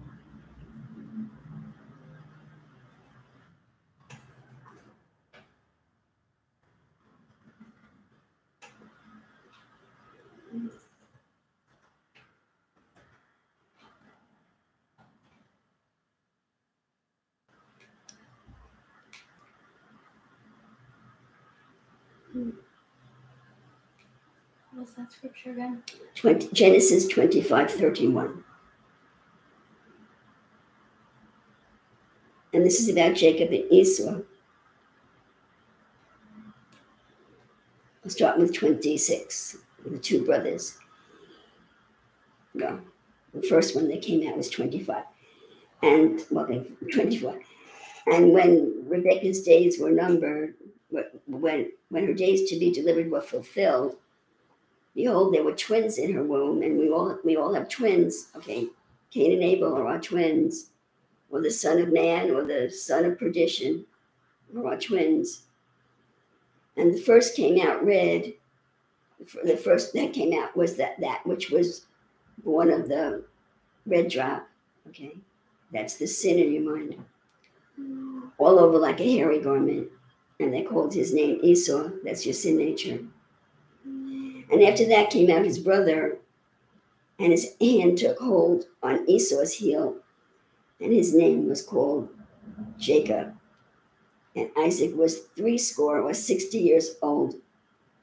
What's that scripture again? 20, Genesis 25 31. And this is about Jacob and Esau. I'll start with 26, the two brothers. No, the first one that came out was 25. And, well, 24. And when Rebecca's days were numbered, when, when her days to be delivered were fulfilled, behold, there were twins in her womb, and we all we all have twins. Okay, Cain and Abel are our twins, or the son of man, or the son of perdition, are our twins. And the first came out red. The first that came out was that that which was born of the red drop. Okay, that's the sin in your mind, all over like a hairy garment and they called his name Esau. That's your sin nature. And after that came out his brother, and his hand took hold on Esau's heel, and his name was called Jacob. And Isaac was threescore or sixty years old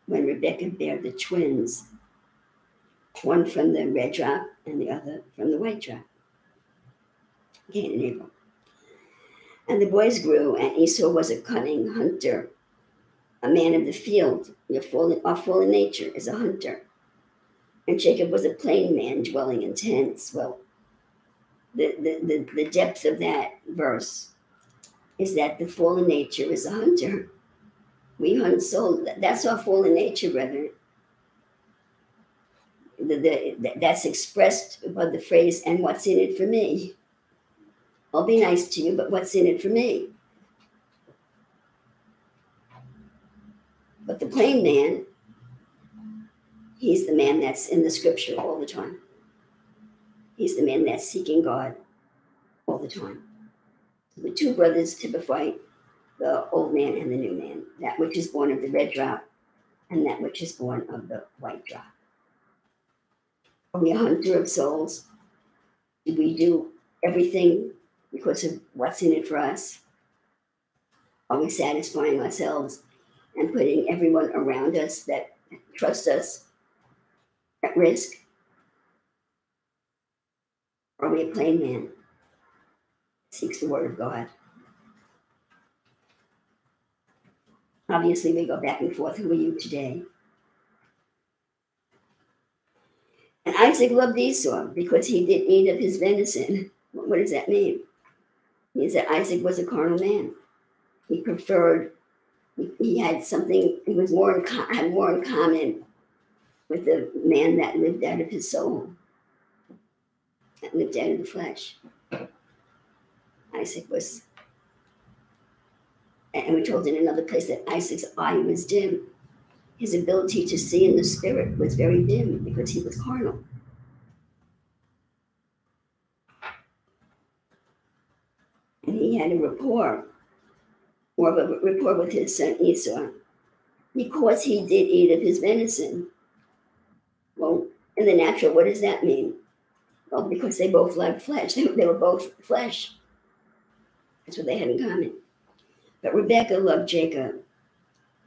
when Rebekah bare the twins, one from the red drop and the other from the white drop. Cain and Abel. And the boys grew, and Esau was a cunning hunter, a man of the field. Your fallen, our fallen nature is a hunter. And Jacob was a plain man dwelling in tents. Well, the, the, the, the depth of that verse is that the fallen nature is a hunter. We hunt souls. That's our fallen nature, brethren. The, the, that's expressed by the phrase, and what's in it for me? I'll be nice to you, but what's in it for me? But the plain man, he's the man that's in the scripture all the time. He's the man that's seeking God all the time. The two brothers typify the old man and the new man, that which is born of the red drop and that which is born of the white drop. Are we a hunter of souls? Do we do everything because of what's in it for us? Are we satisfying ourselves and putting everyone around us that trust us at risk? Are we a plain man? Seeks the word of God. Obviously, we go back and forth. Who are you today? And Isaac loved Esau because he did eat of his venison. What does that mean? means that Isaac was a carnal man. He preferred, he, had something, he was more in, had more in common with the man that lived out of his soul, that lived out of the flesh. Isaac was, and we're told in another place that Isaac's eye was dim. His ability to see in the spirit was very dim because he was carnal. And he had a rapport, more of a rapport with his son Esau, because he did eat of his venison. Well, in the natural, what does that mean? Well, because they both loved flesh. They, they were both flesh. That's what they had in common. But Rebecca loved Jacob.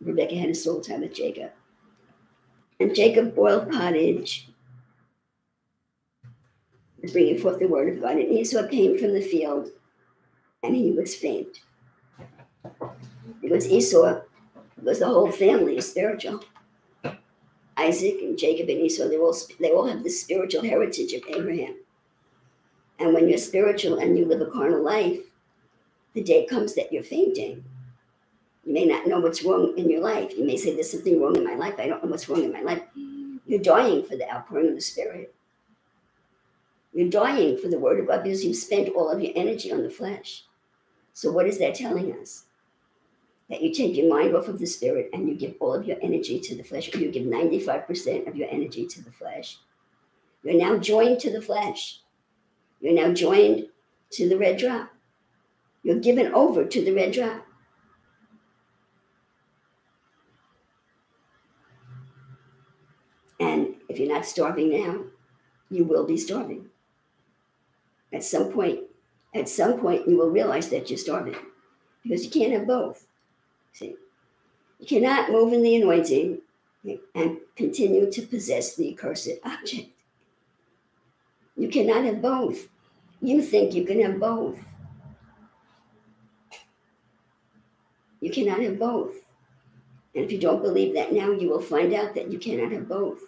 Rebecca had a soul tie with Jacob. And Jacob boiled pottage, bringing forth the word of God. And Esau came from the field, and he was faint. Because Esau was the whole family is spiritual. Isaac and Jacob and Esau, they all they all have the spiritual heritage of Abraham. And when you're spiritual and you live a carnal life, the day comes that you're fainting. You may not know what's wrong in your life. You may say, There's something wrong in my life. I don't know what's wrong in my life. You're dying for the outpouring of the Spirit. You're dying for the Word of God because you've spent all of your energy on the flesh. So, what is that telling us? That you take your mind off of the Spirit and you give all of your energy to the flesh, or you give 95% of your energy to the flesh. You're now joined to the flesh. You're now joined to the red drop. You're given over to the red drop. And if you're not starving now, you will be starving. At some point, at some point, you will realize that you're starving because you can't have both. See, you cannot move in the anointing and continue to possess the accursed object. You cannot have both. You think you can have both. You cannot have both. And if you don't believe that now, you will find out that you cannot have both.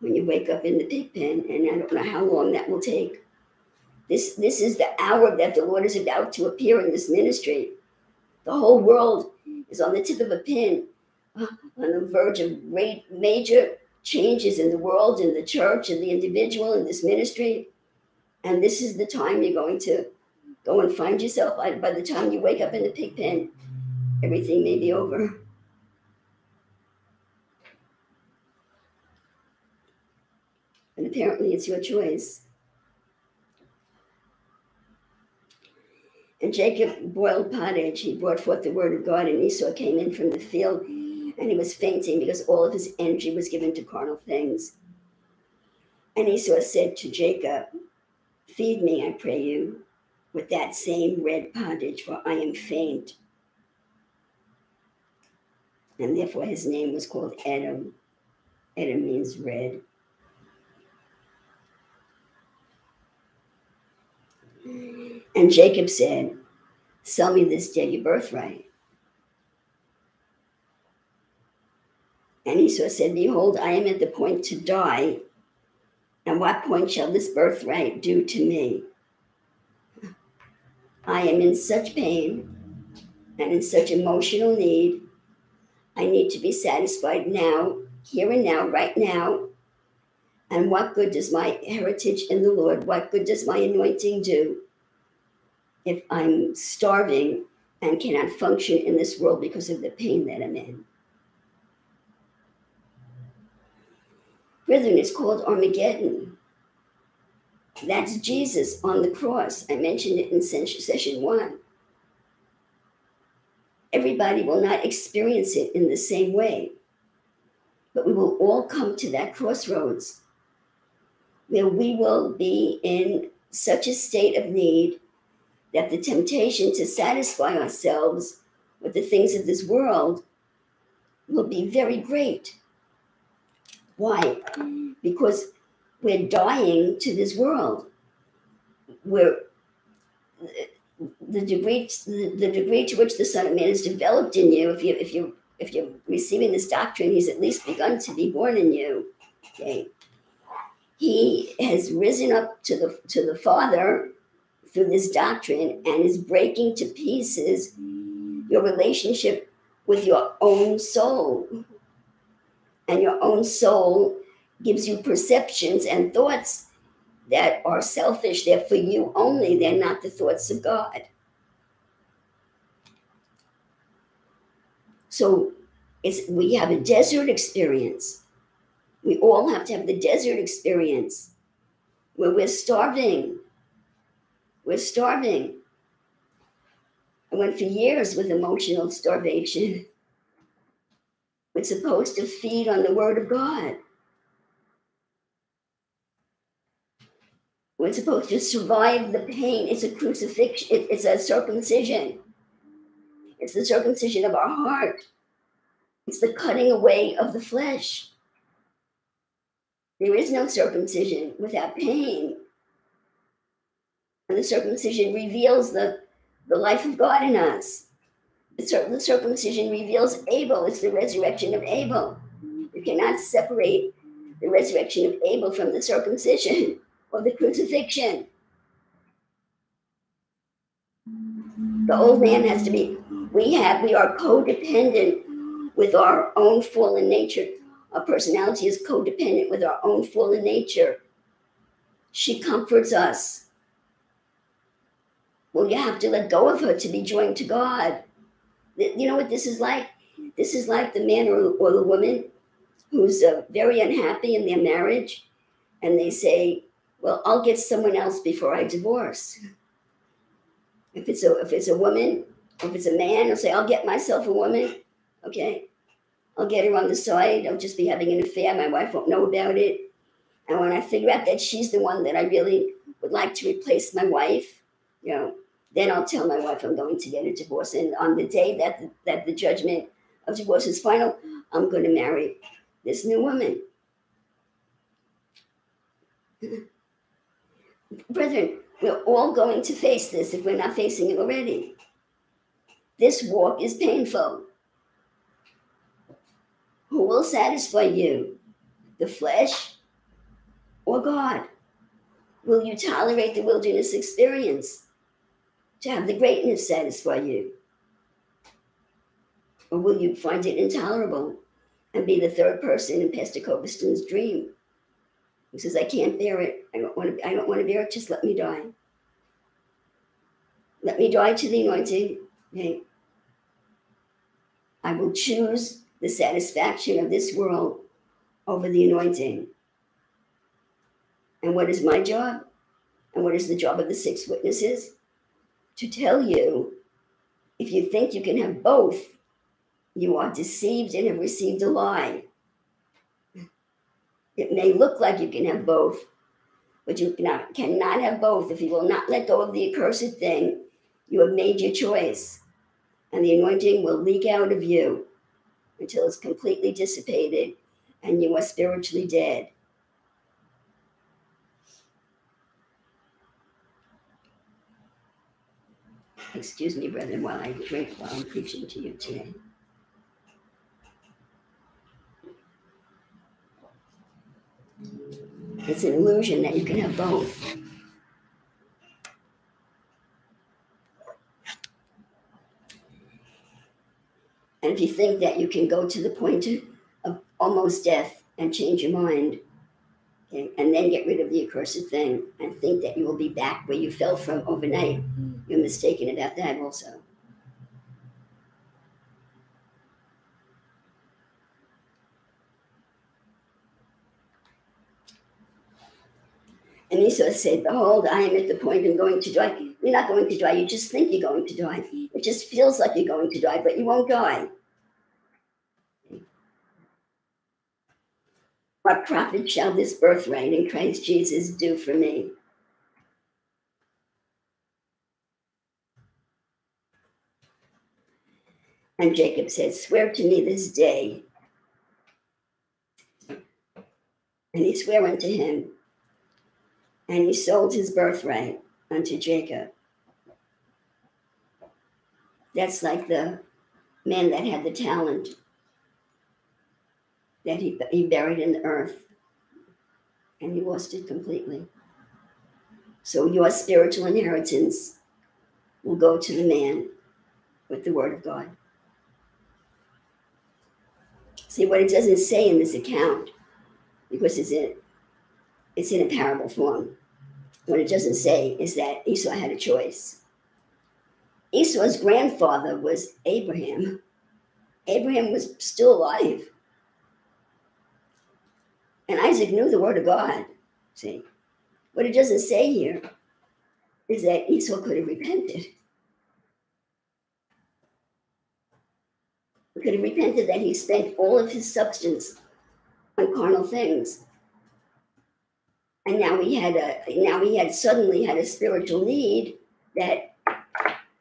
When you wake up in the pig pen, and I don't know how long that will take. This, this is the hour that the Lord is about to appear in this ministry. The whole world is on the tip of a pin, on the verge of great major changes in the world, in the church, in the individual, in this ministry. And this is the time you're going to go and find yourself. By the time you wake up in the pig pen, everything may be over. And apparently, it's your choice. And Jacob boiled pottage. He brought forth the word of God, and Esau came in from the field, and he was fainting because all of his energy was given to carnal things. And Esau said to Jacob, Feed me, I pray you, with that same red pottage, for I am faint. And therefore his name was called Adam. Adam means red. And Jacob said, Sell me this day your birthright. And Esau said, Behold, I am at the point to die. And what point shall this birthright do to me? I am in such pain and in such emotional need. I need to be satisfied now, here and now, right now. And what good does my heritage in the Lord, what good does my anointing do if I'm starving and cannot function in this world because of the pain that I'm in? Brethren, it's called Armageddon. That's Jesus on the cross. I mentioned it in session one. Everybody will not experience it in the same way, but we will all come to that crossroads where we will be in such a state of need that the temptation to satisfy ourselves with the things of this world will be very great. Why? Because we're dying to this world. We're the degree the, the degree to which the Son of Man is developed in you, if you if you if you're receiving this doctrine, he's at least begun to be born in you. Okay. He has risen up to the to the Father through this doctrine and is breaking to pieces your relationship with your own soul. And your own soul gives you perceptions and thoughts that are selfish. They're for you only, they're not the thoughts of God. So it's we have a desert experience. We all have to have the desert experience where we're starving. We're starving. I went for years with emotional starvation. We're supposed to feed on the Word of God. We're supposed to survive the pain. It's a crucifixion, it's a circumcision. It's the circumcision of our heart. It's the cutting away of the flesh. There is no circumcision without pain. And the circumcision reveals the, the life of God in us. The, circumcision reveals Abel. It's the resurrection of Abel. You cannot separate the resurrection of Abel from the circumcision or the crucifixion. The old man has to be, we have, we are codependent with our own fallen nature. Our personality is codependent with our own fallen nature. She comforts us. Well, you have to let go of her to be joined to God. You know what this is like? This is like the man or, or the woman who's uh, very unhappy in their marriage, and they say, well, I'll get someone else before I divorce. If it's a if it's a woman, if it's a man, I'll say, I'll get myself a woman. Okay. I'll get her on the side. I'll just be having an affair. My wife won't know about it. And when I figure out that she's the one that I really would like to replace my wife, you know, then I'll tell my wife I'm going to get a divorce. And on the day that the, that the judgment of divorce is final, I'm going to marry this new woman. Brethren, we're all going to face this if we're not facing it already. This walk is painful. Who will satisfy you? The flesh or God? Will you tolerate the wilderness experience to have the greatness satisfy you? Or will you find it intolerable and be the third person in Pastor Coviston's dream? He says, I can't bear it. I don't want to I don't want to bear it. Just let me die. Let me die to the anointing. Okay. I will choose the satisfaction of this world over the anointing. And what is my job? And what is the job of the six witnesses? To tell you if you think you can have both, you are deceived and have received a lie. It may look like you can have both, but you cannot, cannot have both. If you will not let go of the accursed thing, you have made your choice, and the anointing will leak out of you until it's completely dissipated and you are spiritually dead. Excuse me, brethren, while I drink while I'm preaching to you today. It's an illusion that you can have both. And if you think that you can go to the point of almost death and change your mind, okay, and then get rid of the accursed thing and think that you will be back where you fell from overnight, mm-hmm. you're mistaken about that also. And Esau said, Behold, I am at the point of going to die. You're not going to die. You just think you're going to die. It just feels like you're going to die, but you won't die. What profit shall this birthright in Christ Jesus do for me? And Jacob said, Swear to me this day. And he swore unto him and he sold his birthright unto Jacob. That's like the man that had the talent that he, he buried in the earth and he lost it completely. So your spiritual inheritance will go to the man with the word of God. See what it doesn't say in this account, because it's in it's in a parable form. What it doesn't say is that Esau had a choice. Esau's grandfather was Abraham. Abraham was still alive. And Isaac knew the word of God. See, what it doesn't say here is that Esau could have repented. He could have repented that he spent all of his substance on carnal things. And now he had a now he had suddenly had a spiritual need that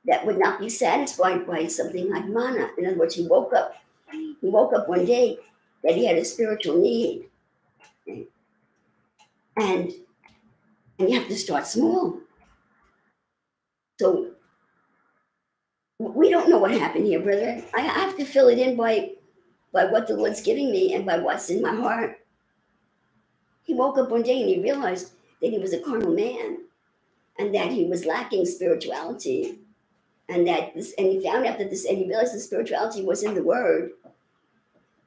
that would not be satisfied by something like manna. In other words, he woke up. He woke up one day that he had a spiritual need. And and you have to start small. So we don't know what happened here, brother. I have to fill it in by by what the Lord's giving me and by what's in my heart. He woke up one day and he realized that he was a carnal man and that he was lacking spirituality and that this and he found out that this and he realized the spirituality was in the word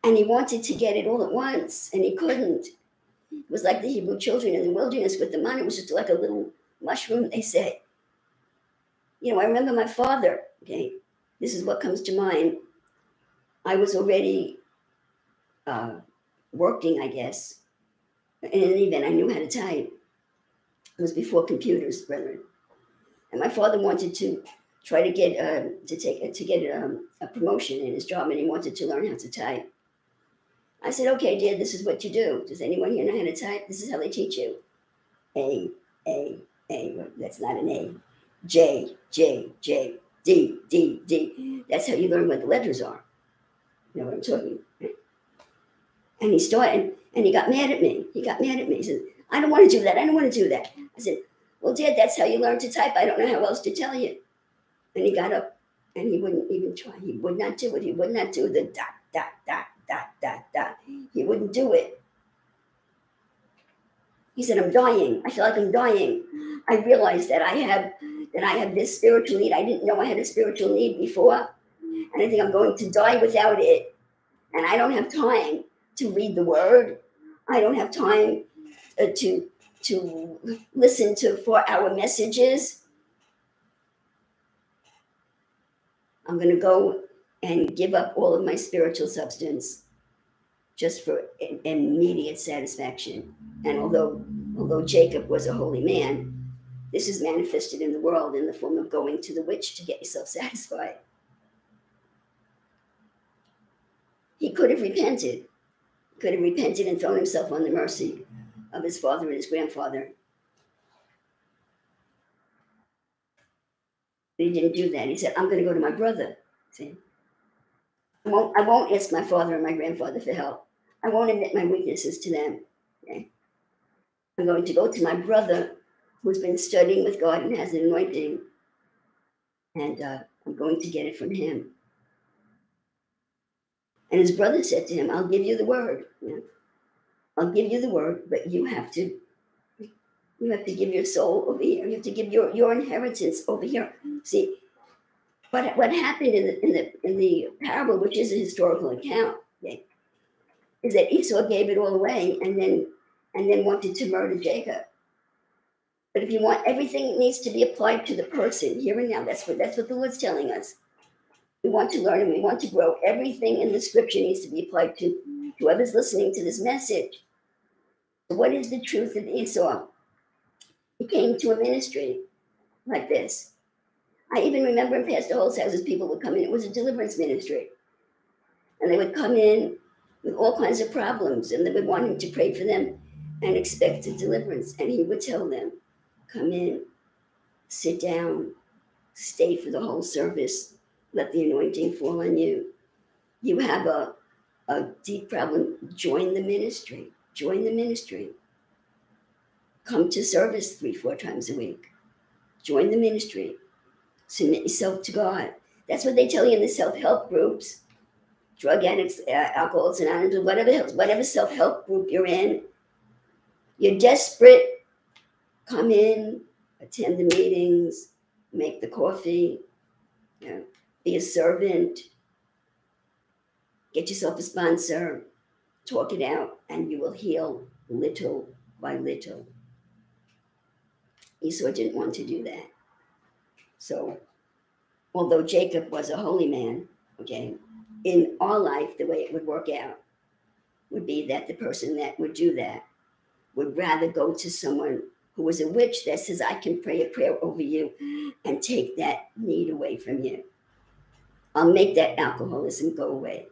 and he wanted to get it all at once and he couldn't it was like the hebrew children in the wilderness with the manna it was just like a little mushroom they say you know i remember my father okay this is what comes to mind. I was already uh, working i guess. In any event i knew how to type it was before computers brethren and my father wanted to try to get uh, to take to get um, a promotion in his job, and he wanted to learn how to type. I said, "Okay, dear, this is what you do. Does anyone here know how to type? This is how they teach you. A, A, A. That's not an A. J, J, J, D, D, D. That's how you learn what the letters are. You know what I'm talking? About. And he started, and he got mad at me. He got mad at me. He said, "I don't want to do that. I don't want to do that." I said, "Well, Dad, that's how you learn to type. I don't know how else to tell you." And he got up and he wouldn't even try. He would not do it. He would not do the dot, dot, dot, dot, dot, dot. He wouldn't do it. He said, I'm dying. I feel like I'm dying. I realized that I have that I have this spiritual need. I didn't know I had a spiritual need before. And I think I'm going to die without it. And I don't have time to read the word. I don't have time uh, to to listen to four hour messages. I'm going to go and give up all of my spiritual substance just for immediate satisfaction. And although although Jacob was a holy man, this is manifested in the world in the form of going to the witch to get yourself satisfied. He could have repented, could have repented and thrown himself on the mercy of his father and his grandfather But he didn't do that. He said, I'm going to go to my brother. See? I won't, I won't ask my father and my grandfather for help. I won't admit my weaknesses to them. Okay? I'm going to go to my brother who's been studying with God and has an anointing. And uh, I'm going to get it from him. And his brother said to him, I'll give you the word. I'll give you the word, but you have to you have to give your soul over here. You have to give your, your inheritance over here. See, what, what happened in the, in, the, in the parable, which is a historical account, is that Esau gave it all away and then and then wanted to murder Jacob. But if you want everything needs to be applied to the person here and now. That's what that's what the Lord's telling us. We want to learn and we want to grow. Everything in the scripture needs to be applied to whoever's listening to this message. What is the truth of Esau? He came to a ministry like this. I even remember in Pastor Holt's houses, people would come in. It was a deliverance ministry. And they would come in with all kinds of problems, and they would want him to pray for them and expect a deliverance. And he would tell them, Come in, sit down, stay for the whole service, let the anointing fall on you. You have a, a deep problem, join the ministry. Join the ministry. Come to service three, four times a week. Join the ministry. Submit yourself to God. That's what they tell you in the self help groups, drug addicts, uh, alcoholics anonymous, whatever whatever self help group you're in. You're desperate. Come in, attend the meetings, make the coffee, you know, be a servant, get yourself a sponsor, talk it out, and you will heal little by little. Esau didn't want to do that. So, although Jacob was a holy man, okay, in our life, the way it would work out would be that the person that would do that would rather go to someone who was a witch that says, I can pray a prayer over you and take that need away from you. I'll make that alcoholism go away.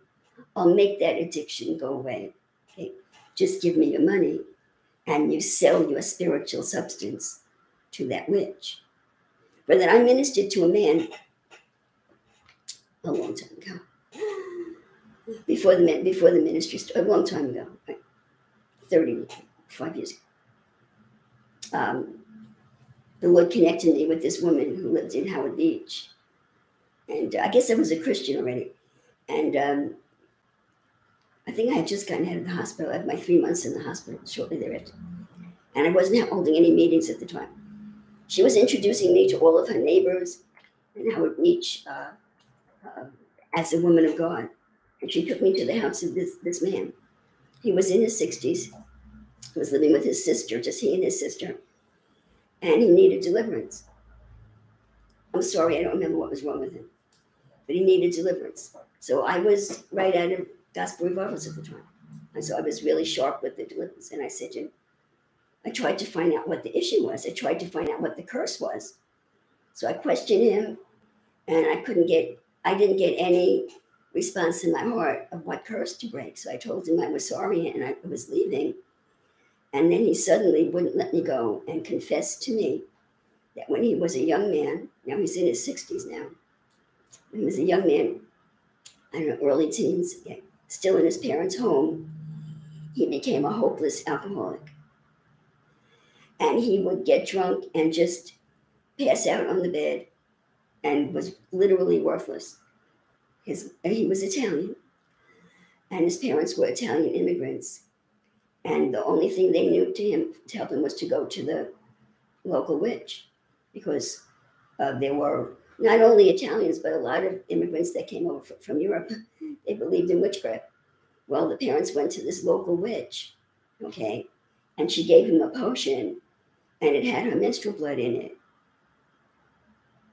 I'll make that addiction go away. Okay? Just give me your money and you sell your spiritual substance to that witch. But then I ministered to a man a long time ago. Before the before the ministry started, a long time ago, right? 35 years ago. Um, the Lord connected me with this woman who lived in Howard Beach. And uh, I guess I was a Christian already. And um, I think I had just gotten out of the hospital. I had my three months in the hospital shortly thereafter. And I wasn't holding any meetings at the time. She was introducing me to all of her neighbors and Howard Beach uh, uh, as a woman of God. And she took me to the house of this, this man. He was in his 60s. He was living with his sister, just he and his sister. And he needed deliverance. I'm sorry, I don't remember what was wrong with him, but he needed deliverance. So I was right out of gospel revivals at the time. And so I was really sharp with the deliverance. And I said to him, I tried to find out what the issue was. I tried to find out what the curse was. So I questioned him and I couldn't get, I didn't get any response in my heart of what curse to break. So I told him I was sorry and I was leaving. And then he suddenly wouldn't let me go and confessed to me that when he was a young man, now he's in his 60s now, when he was a young man, I don't know, early teens, still in his parents' home, he became a hopeless alcoholic. And he would get drunk and just pass out on the bed and was literally worthless. His, he was Italian, and his parents were Italian immigrants. And the only thing they knew to him to help him was to go to the local witch because uh, there were not only Italians, but a lot of immigrants that came over from Europe. They believed in witchcraft. Well, the parents went to this local witch, okay, and she gave him a potion and it had her menstrual blood in it.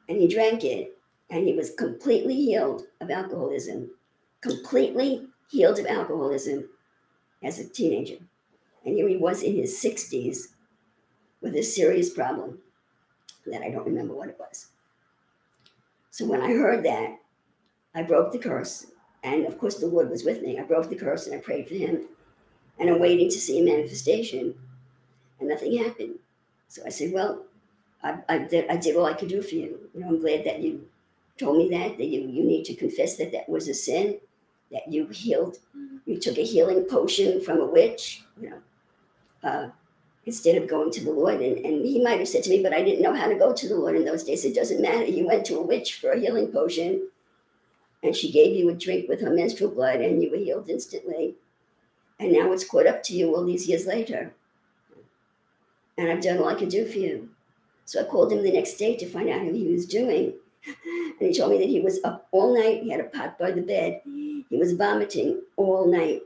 And he drank it and he was completely healed of alcoholism, completely healed of alcoholism as a teenager. And here he was in his 60s with a serious problem that I don't remember what it was. So when I heard that, I broke the curse. And of course, the Lord was with me. I broke the curse and I prayed for him. And I'm waiting to see a manifestation. And nothing happened. So I said, Well, I, I, did, I did all I could do for you. You know, I'm glad that you told me that, that you, you need to confess that that was a sin, that you healed, you took a healing potion from a witch, you know, uh, instead of going to the Lord. And, and he might have said to me, but I didn't know how to go to the Lord in those days. It doesn't matter. You went to a witch for a healing potion, and she gave you a drink with her menstrual blood, and you were healed instantly. And now it's caught up to you all these years later. And I've done all I could do for you. So I called him the next day to find out how he was doing. And he told me that he was up all night. He had a pot by the bed. He was vomiting all night,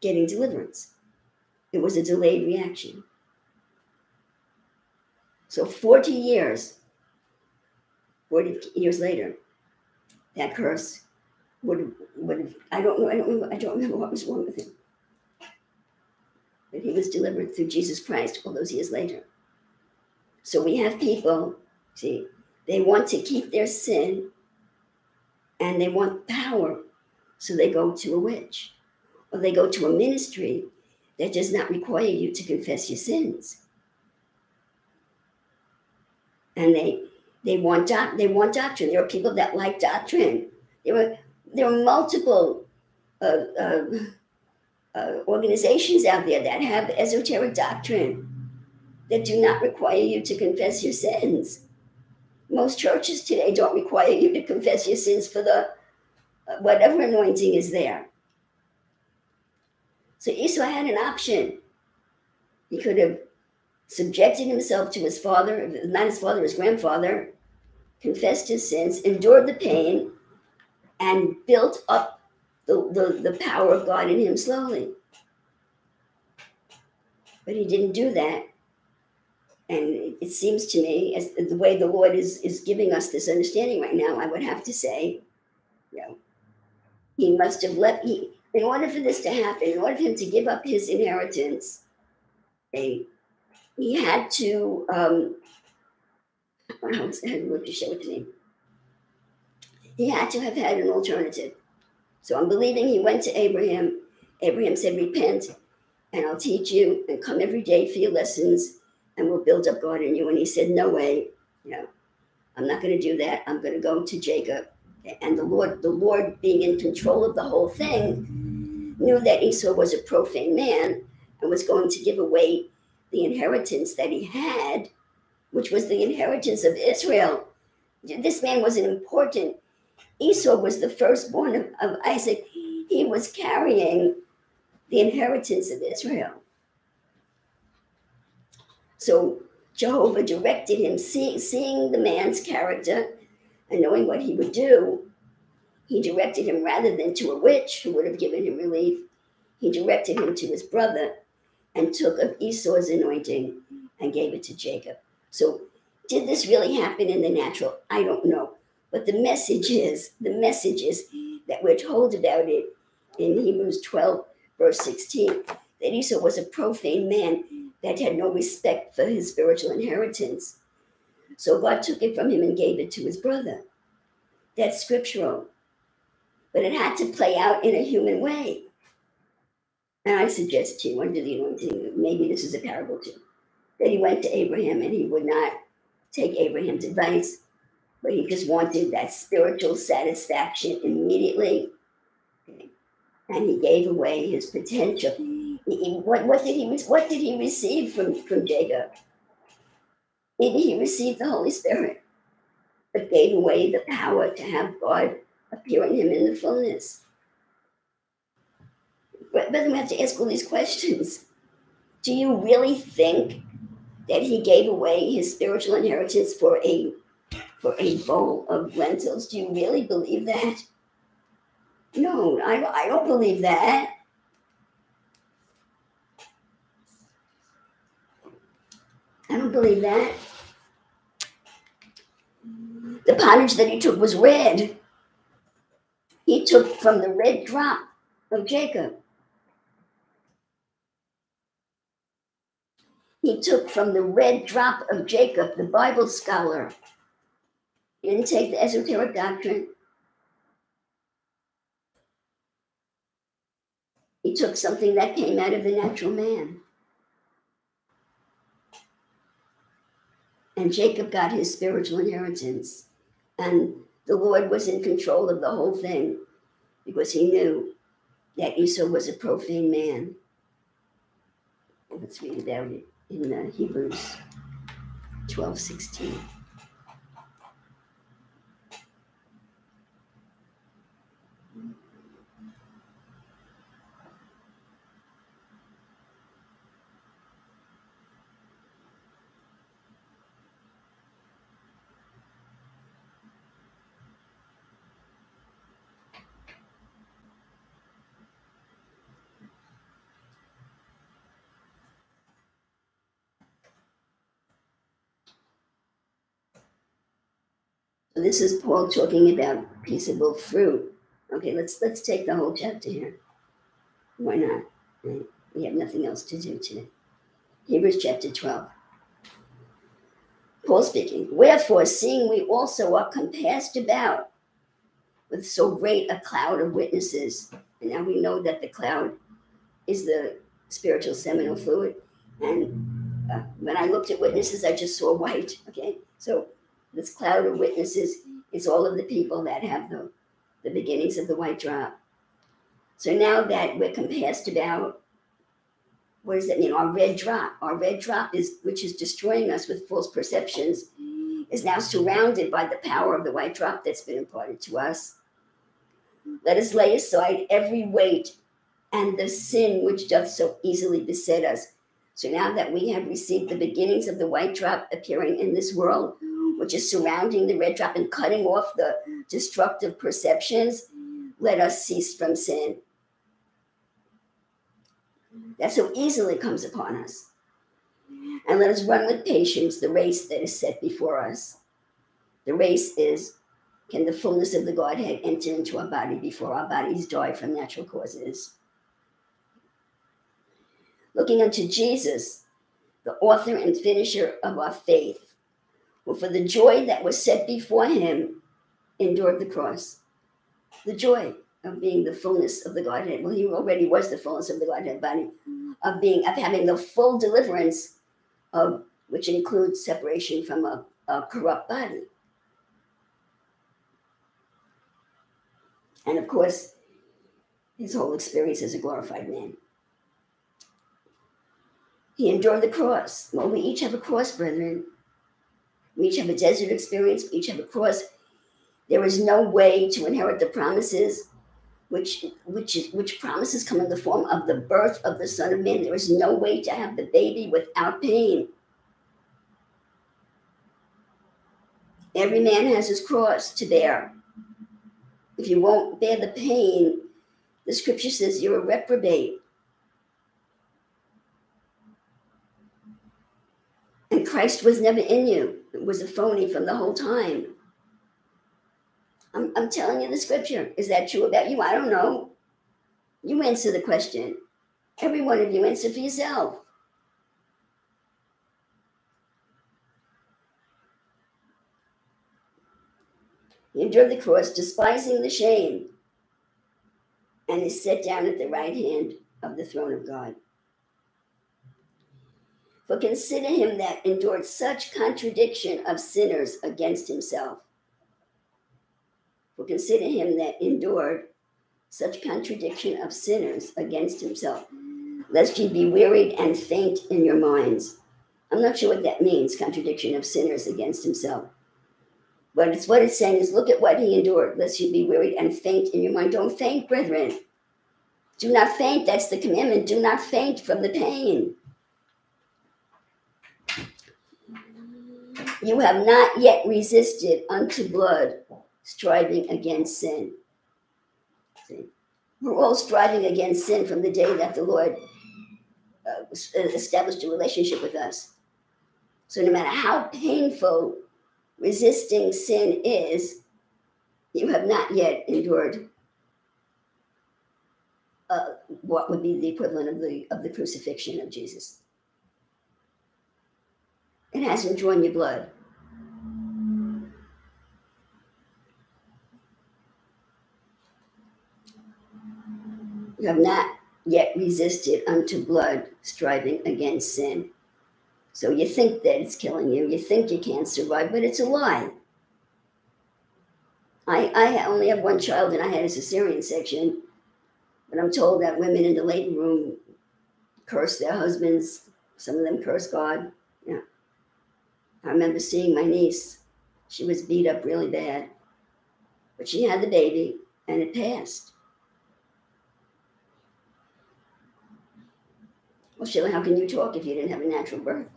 getting deliverance. It was a delayed reaction. So 40 years, 40 years later, that curse would would I don't know, I don't remember, I don't remember what was wrong with him. But he was delivered through Jesus Christ all those years later. So we have people, see, they want to keep their sin and they want power. So they go to a witch or they go to a ministry that does not require you to confess your sins. And they they want doc, they want doctrine. There are people that like doctrine. There are there are multiple uh, uh, uh, organizations out there that have esoteric doctrine that do not require you to confess your sins. Most churches today don't require you to confess your sins for the uh, whatever anointing is there. So Esau had an option. He could have subjected himself to his father, not his father, his grandfather, confessed his sins, endured the pain, and built up the, the, the power of God in him slowly. But he didn't do that. And it seems to me, as the way the Lord is, is giving us this understanding right now, I would have to say, you know, he must have left. he, in order for this to happen, in order for him to give up his inheritance, a, he had to, um, I had to show it to me. He had to have had an alternative. So I'm believing he went to Abraham. Abraham said, Repent, and I'll teach you, and come every day for your lessons, and we'll build up God in you. And he said, No way, you know, I'm not going to do that. I'm going to go to Jacob. And the Lord, the Lord being in control of the whole thing, knew that Esau was a profane man and was going to give away the inheritance that he had, which was the inheritance of Israel. This man was an important. Esau was the firstborn of, of Isaac. He was carrying the inheritance of Israel. So Jehovah directed him, see, seeing the man's character and knowing what he would do, he directed him rather than to a witch who would have given him relief, he directed him to his brother and took of Esau's anointing and gave it to Jacob. So, did this really happen in the natural? I don't know. But the message is the message is that we're told about it in Hebrews 12, verse 16, that Esau was a profane man that had no respect for his spiritual inheritance. So God took it from him and gave it to his brother. That's scriptural. But it had to play out in a human way. And I suggest to you, under the anointing, maybe this is a parable too, that he went to Abraham and he would not take Abraham's advice, but he just wanted that spiritual satisfaction immediately. And he gave away his potential. He, what, what, did he, what did he receive from, from Jacob? he received the Holy Spirit, but gave away the power to have God appear in him in the fullness. But, but we have to ask all these questions. Do you really think that he gave away his spiritual inheritance for a for a bowl of lentils? Do you really believe that? No, I, I don't believe that. I don't believe that. The pottage that he took was red. He took from the red drop of Jacob. He took from the red drop of Jacob, the Bible scholar. He didn't take the esoteric doctrine. He took something that came out of the natural man. And Jacob got his spiritual inheritance. And the Lord was in control of the whole thing because he knew that Esau was a profane man. Let's read it in uh, Hebrews 12 16. This is Paul talking about peaceable fruit. Okay, let's let's take the whole chapter here. Why not? Right? We have nothing else to do today. Hebrews chapter 12. Paul speaking, Wherefore, seeing we also are compassed about with so great a cloud of witnesses, and now we know that the cloud is the spiritual seminal fluid. And uh, when I looked at witnesses, I just saw white. Okay, so this cloud of witnesses is all of the people that have the, the beginnings of the white drop. So now that we're compassed about, what does that mean? Our red drop, our red drop is which is destroying us with false perceptions, is now surrounded by the power of the white drop that's been imparted to us. Let us lay aside every weight and the sin which doth so easily beset us. So now that we have received the beginnings of the white drop appearing in this world, which is surrounding the red drop and cutting off the destructive perceptions, let us cease from sin. That so easily comes upon us. And let us run with patience the race that is set before us. The race is can the fullness of the Godhead enter into our body before our bodies die from natural causes? Looking unto Jesus, the author and finisher of our faith, for the joy that was set before him endured the cross. The joy of being the fullness of the Godhead. Well, he already was the fullness of the Godhead body, of being of having the full deliverance of which includes separation from a, a corrupt body. And of course, his whole experience as a glorified man. He endured the cross. Well, we each have a cross, brethren. We each have a desert experience. We each have a cross. There is no way to inherit the promises, which which which promises come in the form of the birth of the Son of Man. There is no way to have the baby without pain. Every man has his cross to bear if you won't bear the pain, the scripture says you're a reprobate. And Christ was never in you. It was a phony from the whole time. I'm, I'm telling you the scripture. Is that true about you? I don't know. You answer the question. Every one of you answer for yourself. He endured the cross, despising the shame, and is set down at the right hand of the throne of God. For consider him that endured such contradiction of sinners against himself. For consider him that endured such contradiction of sinners against himself, lest ye be wearied and faint in your minds. I'm not sure what that means, contradiction of sinners against himself. But it's what it's saying is look at what he endured, lest you be wearied and faint in your mind. Don't faint, brethren. Do not faint. That's the commandment. Do not faint from the pain. You have not yet resisted unto blood, striving against sin. See? We're all striving against sin from the day that the Lord uh, established a relationship with us. So no matter how painful resisting sin is, you have not yet endured uh, what would be the equivalent of the of the crucifixion of Jesus. It hasn't drawn your blood. You have not yet resisted unto blood, striving against sin. So you think that it's killing you, you think you can't survive, but it's a lie. I, I only have one child and I had a cesarean section, but I'm told that women in the labor room curse their husbands. Some of them curse God. Yeah. I remember seeing my niece. She was beat up really bad, but she had the baby and it passed. Well, Sheila, how can you talk if you didn't have a natural birth?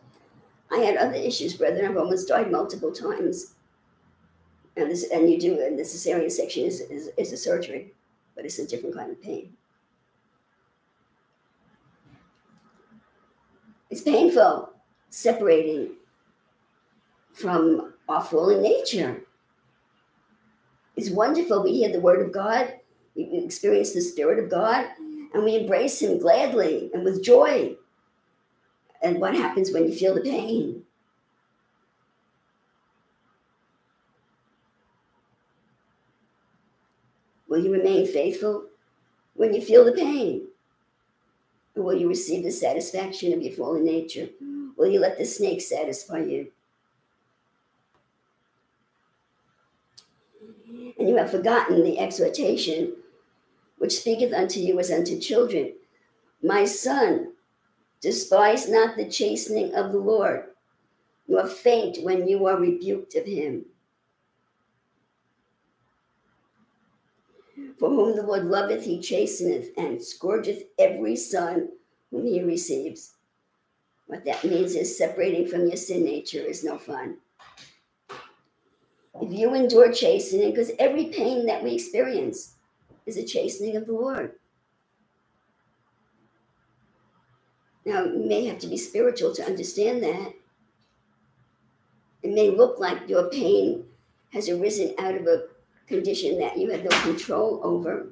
I had other issues, brother. I've almost died multiple times. And this, and you do, and the cesarean section is, is, is a surgery, but it's a different kind of pain. It's painful separating from our fallen nature. It's wonderful. We hear the word of God, we experience the Spirit of God, and we embrace Him gladly and with joy and what happens when you feel the pain. Will you remain faithful when you feel the pain? Or will you receive the satisfaction of your fallen nature? Will you let the snake satisfy you? And you have forgotten the exhortation which speaketh unto you as unto children. My son, Despise not the chastening of the Lord, nor faint when you are rebuked of him. For whom the Lord loveth, he chasteneth, and scourgeth every son whom he receives. What that means is separating from your sin nature is no fun. If you endure chastening, because every pain that we experience is a chastening of the Lord. Now, you may have to be spiritual to understand that. It may look like your pain has arisen out of a condition that you had no control over.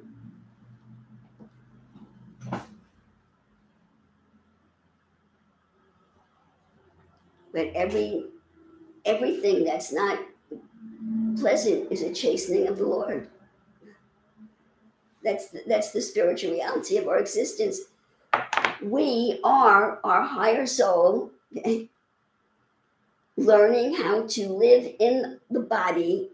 But every everything that's not pleasant is a chastening of the Lord. That's the, that's the spiritual reality of our existence. We are our higher soul, learning how to live in the body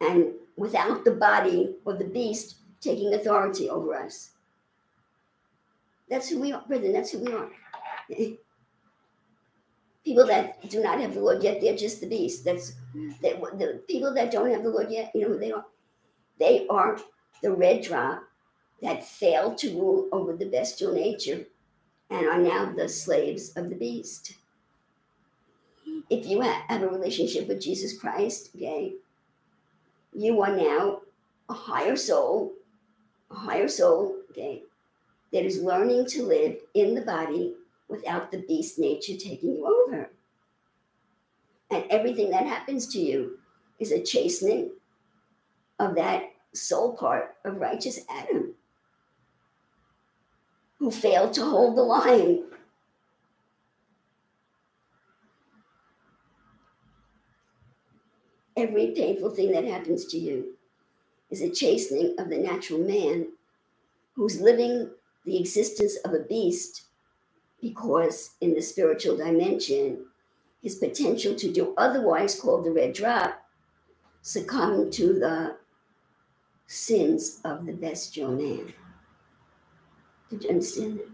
and without the body or the beast taking authority over us. That's who we are, brethren. That's who we are. people that do not have the Lord yet, they're just the beast. That's that the people that don't have the Lord yet, you know they are? They are the red drop that failed to rule over the bestial nature and are now the slaves of the beast. If you have a relationship with Jesus Christ, okay, you are now a higher soul, a higher soul, okay, that is learning to live in the body without the beast nature taking you over. And everything that happens to you is a chastening of that soul part of righteous Adam who failed to hold the line. Every painful thing that happens to you is a chastening of the natural man who's living the existence of a beast because in the spiritual dimension, his potential to do otherwise, called the red drop, succumbed to the sins of the bestial man. Did you understand that?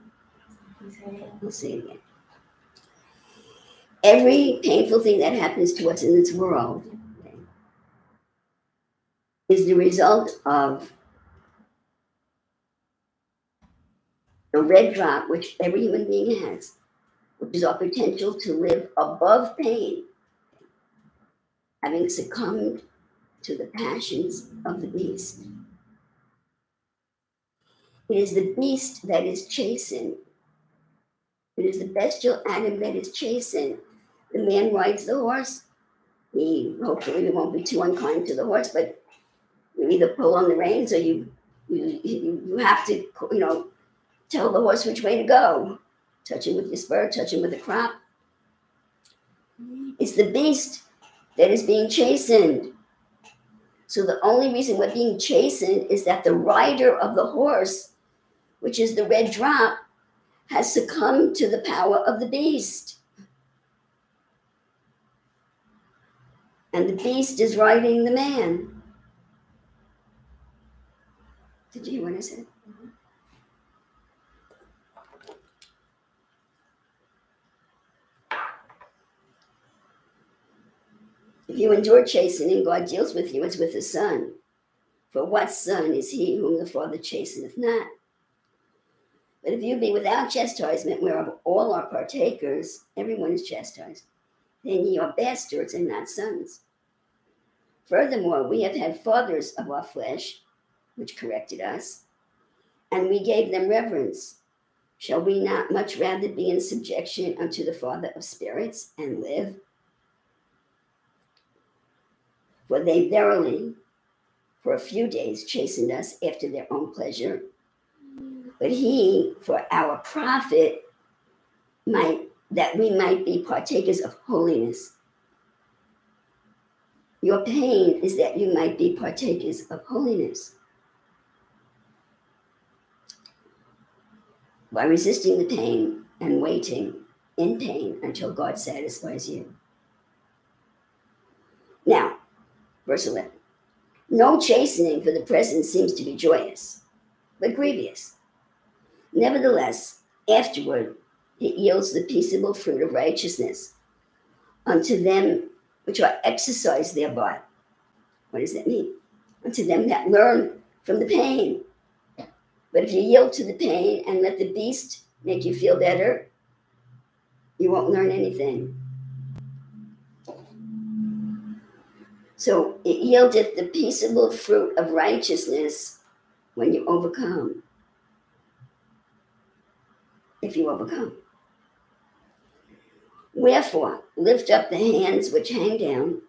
I'll say it again. Every painful thing that happens to us in this world is the result of the red drop, which every human being has, which is our potential to live above pain, having succumbed to the passions of the beast. It is the beast that is chastened. It is the bestial Adam that is chastened. The man rides the horse. He hopefully won't be too unkind to the horse, but you either pull on the reins or you you, you have to you know tell the horse which way to go. Touch him with your spur, touch him with a crop. It's the beast that is being chastened. So the only reason we're being chastened is that the rider of the horse, which is the red drop, has succumbed to the power of the beast. And the beast is riding the man. Did you hear what I said? If you endure chastening, God deals with you as with a son. For what son is he whom the Father chasteneth not? But if you be without chastisement, whereof all are partakers, everyone is chastised, then ye are bastards and not sons. Furthermore, we have had fathers of our flesh, which corrected us, and we gave them reverence. Shall we not much rather be in subjection unto the Father of spirits and live? For they verily, for a few days, chastened us after their own pleasure. But he, for our profit, might that we might be partakers of holiness. Your pain is that you might be partakers of holiness. By resisting the pain and waiting in pain until God satisfies you. Now, Verse 11 No chastening for the present seems to be joyous, but grievous. Nevertheless, afterward it yields the peaceable fruit of righteousness unto them which are exercised thereby. What does that mean? Unto them that learn from the pain. But if you yield to the pain and let the beast make you feel better, you won't learn anything. So it yieldeth the peaceable fruit of righteousness when you overcome. If you overcome. Wherefore, lift up the hands which hang down,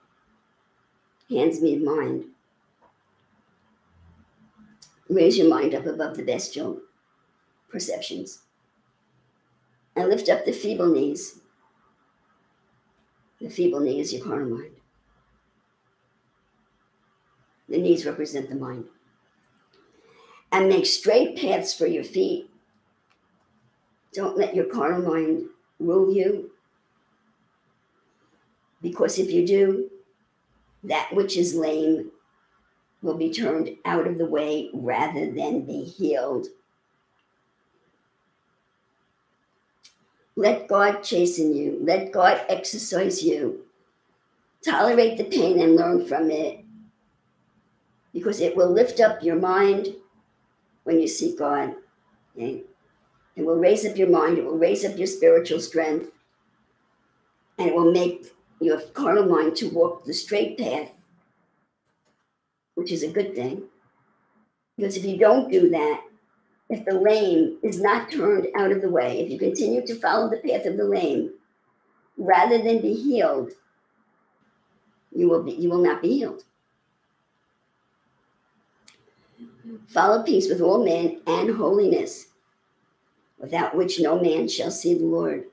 hands mean mind. Raise your mind up above the bestial perceptions. And lift up the feeble knees. The feeble knee is your carnal mind. The knees represent the mind. And make straight paths for your feet. Don't let your carnal mind rule you. Because if you do, that which is lame will be turned out of the way rather than be healed. Let God chasten you. Let God exercise you. Tolerate the pain and learn from it because it will lift up your mind when you seek God. Okay? It will raise up your mind, it will raise up your spiritual strength, and it will make your carnal mind to walk the straight path, which is a good thing. Because if you don't do that, if the lame is not turned out of the way, if you continue to follow the path of the lame, rather than be healed, you will be you will not be healed. Follow peace with all men and holiness, without which no man shall see the Lord.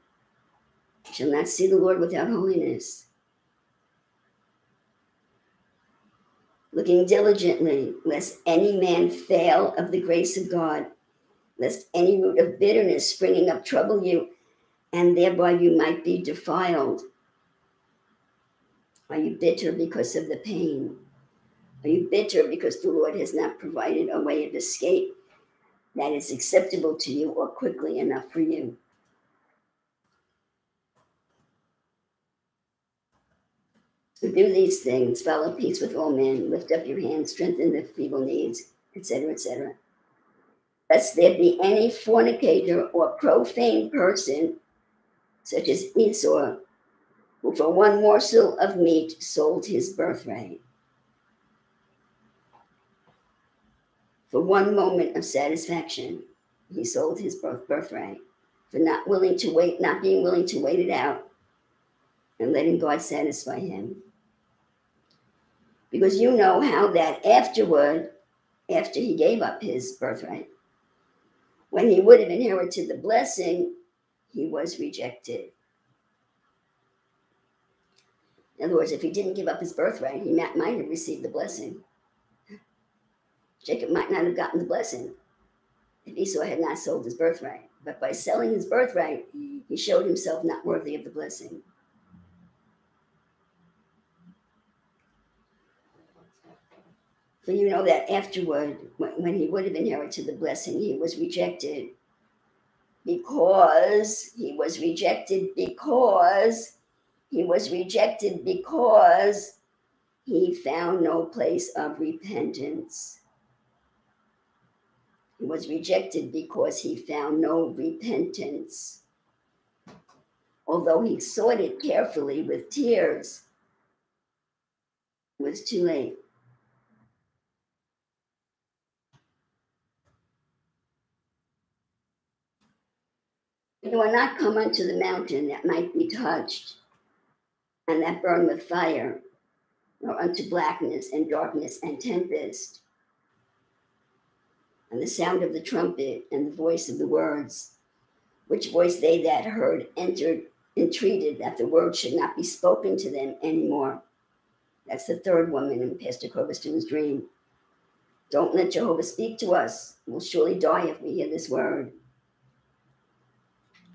Shall not see the Lord without holiness. Looking diligently, lest any man fail of the grace of God, lest any root of bitterness springing up trouble you, and thereby you might be defiled. Are you bitter because of the pain? Are you bitter because the Lord has not provided a way of escape that is acceptable to you or quickly enough for you? So do these things, follow peace with all men, lift up your hands, strengthen the feeble knees, etc., etc. Lest there be any fornicator or profane person, such as Esau, who for one morsel of meat sold his birthright. For one moment of satisfaction, he sold his birth, birthright for not willing to wait, not being willing to wait it out and letting God satisfy him. Because you know how that afterward, after he gave up his birthright, when he would have inherited the blessing, he was rejected. In other words, if he didn't give up his birthright, he might, might have received the blessing. Jacob might not have gotten the blessing if Esau had not sold his birthright. But by selling his birthright, he showed himself not worthy of the blessing. For you know that afterward, when he would have inherited the blessing, he was rejected because he was rejected because he was rejected because he found no place of repentance. He was rejected because he found no repentance. Although he sought it carefully with tears, it was too late. You will not come unto the mountain that might be touched and that burn with fire, nor unto blackness and darkness and tempest and the sound of the trumpet and the voice of the words, which voice they that heard entered, entreated that the word should not be spoken to them anymore. That's the third woman in Pastor Coverstone's dream. Don't let Jehovah speak to us. We'll surely die if we hear this word.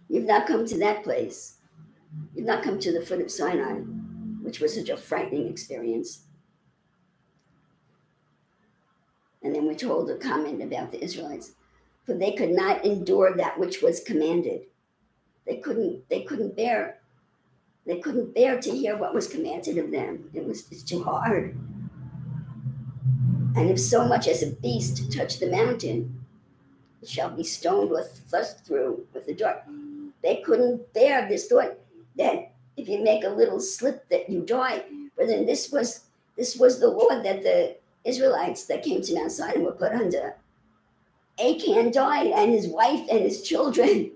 You've not come to that place. You've not come to the foot of Sinai, which was such a frightening experience. And then we're told a comment about the Israelites, for they could not endure that which was commanded. They couldn't, they couldn't bear, they couldn't bear to hear what was commanded of them. It was it's too hard. And if so much as a beast touch the mountain, it shall be stoned or thrust through with a dart. they couldn't bear this thought that if you make a little slip that you die. But then this was this was the law that the Israelites that came to Mount Sinai were put under. Achan died, and his wife and his children.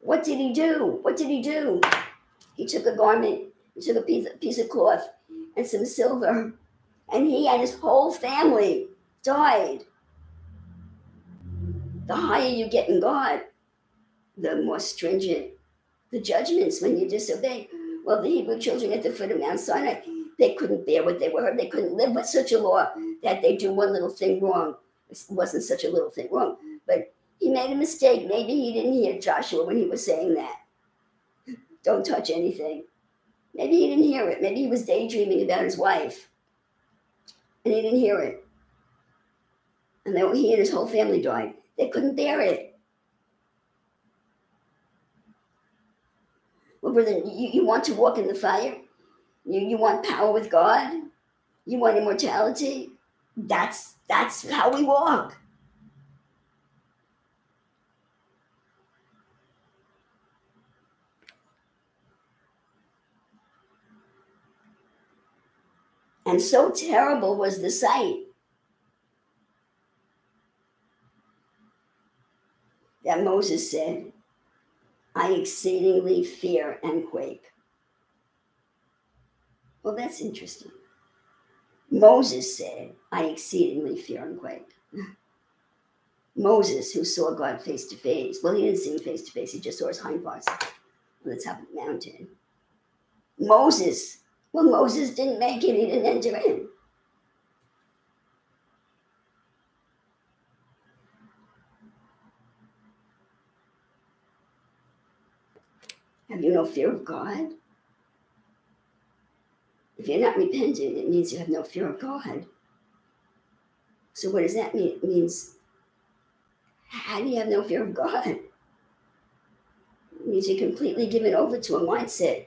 What did he do? What did he do? He took a garment, he took a piece, piece of cloth and some silver, and he and his whole family died. The higher you get in God, the more stringent the judgments when you disobey. Well, the Hebrew children at the foot of Mount Sinai, they couldn't bear what they were. They couldn't live with such a law that they do one little thing wrong. It wasn't such a little thing wrong, but he made a mistake. Maybe he didn't hear Joshua when he was saying that. Don't touch anything. Maybe he didn't hear it. Maybe he was daydreaming about his wife and he didn't hear it. And then he and his whole family died. They couldn't bear it. Well, brother, you, you want to walk in the fire? You, you want power with God? You want immortality? That's that's how we walk. And so terrible was the sight that Moses said, I exceedingly fear and quake. Well, that's interesting. Moses said, I exceedingly fear and quake. Moses, who saw God face to face, well, he didn't see him face to face, he just saw his hind parts on the top of the mountain. Moses, well, Moses didn't make it, he didn't enter in. Have you no fear of God? If you're not repentant, it means you have no fear of God. So what does that mean? It means how do you have no fear of God? It means you're completely given over to a mindset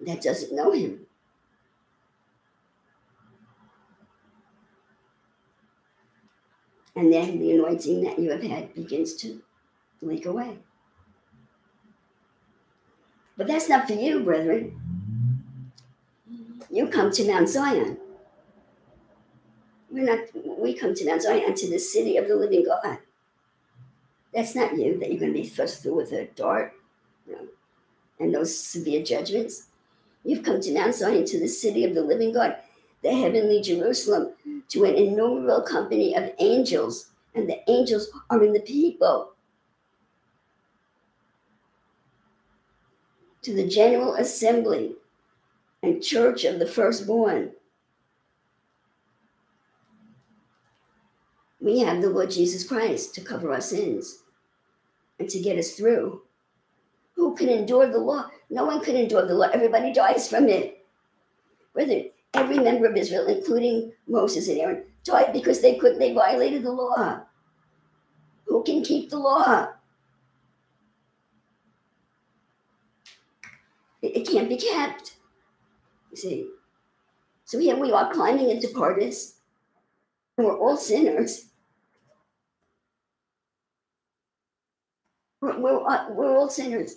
that doesn't know him. And then the anointing that you have had begins to leak away. But that's not for you, brethren. You come to Mount Zion. We're not, we come to Mount Zion and to the city of the living God. That's not you that you're going to be thrust through with a dart you know, and those severe judgments. You've come to Mount Zion to the city of the living God, the heavenly Jerusalem, to an innumerable company of angels, and the angels are in the people. to the General Assembly and Church of the Firstborn. We have the Lord Jesus Christ to cover our sins and to get us through. Who can endure the law? No one can endure the law. Everybody dies from it. Whether every member of Israel, including Moses and Aaron, died because they could they violated the law. Who can keep the law? It, it can't be kept. You see. So here we are climbing into paradise. And we're all sinners. We're, we're, uh, we're all sinners.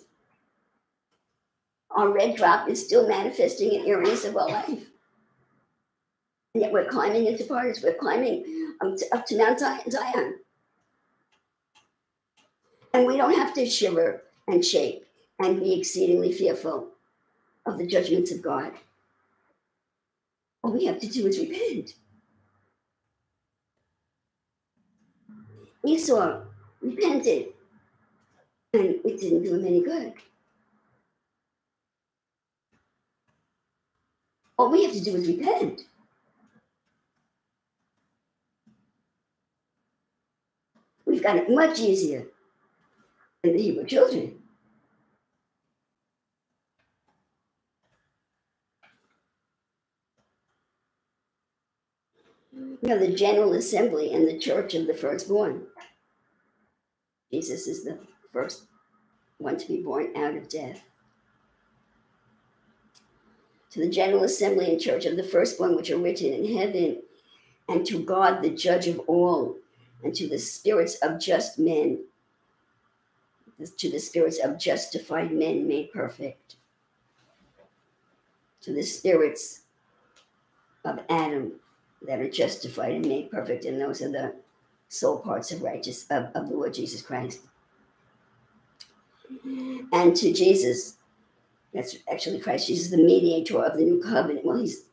Our red drop is still manifesting in areas of our life. And yet we're climbing into paradise. We're climbing to, up to Mount Zion. And we don't have to shiver and shake and be exceedingly fearful of the judgments of God. All we have to do is repent. Esau repented, and it didn't do him any good. All we have to do is repent. We've got it much easier than the Hebrew children. Have the General Assembly and the Church of the Firstborn. Jesus is the first one to be born out of death. To the General Assembly and Church of the Firstborn, which are written in heaven, and to God, the Judge of all, and to the spirits of just men to the spirits of justified men made perfect, to the spirits of Adam that are justified and made perfect, and those are the soul parts of righteous of, of the Lord Jesus Christ. And to Jesus, that's actually Christ Jesus, the mediator of the new covenant. Well, he's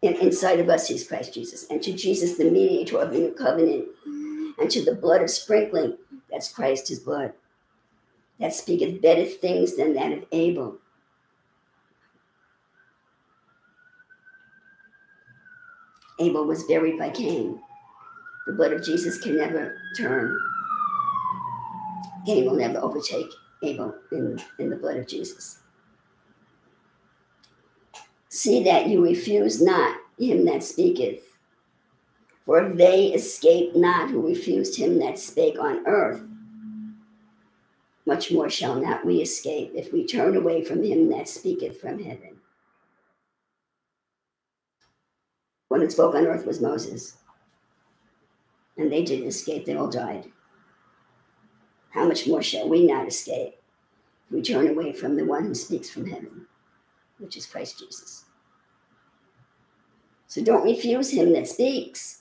in, inside of us, he's Christ Jesus. And to Jesus, the mediator of the new covenant, and to the blood of sprinkling, that's Christ, his blood, that speaketh better things than that of Abel. Abel was buried by Cain. The blood of Jesus can never turn. Cain will never overtake Abel in, in the blood of Jesus. See that you refuse not him that speaketh. For they escape not who refused him that spake on earth, much more shall not we escape if we turn away from him that speaketh from heaven. One that spoke on earth was Moses. And they didn't escape, they all died. How much more shall we not escape if we turn away from the one who speaks from heaven, which is Christ Jesus? So don't refuse him that speaks.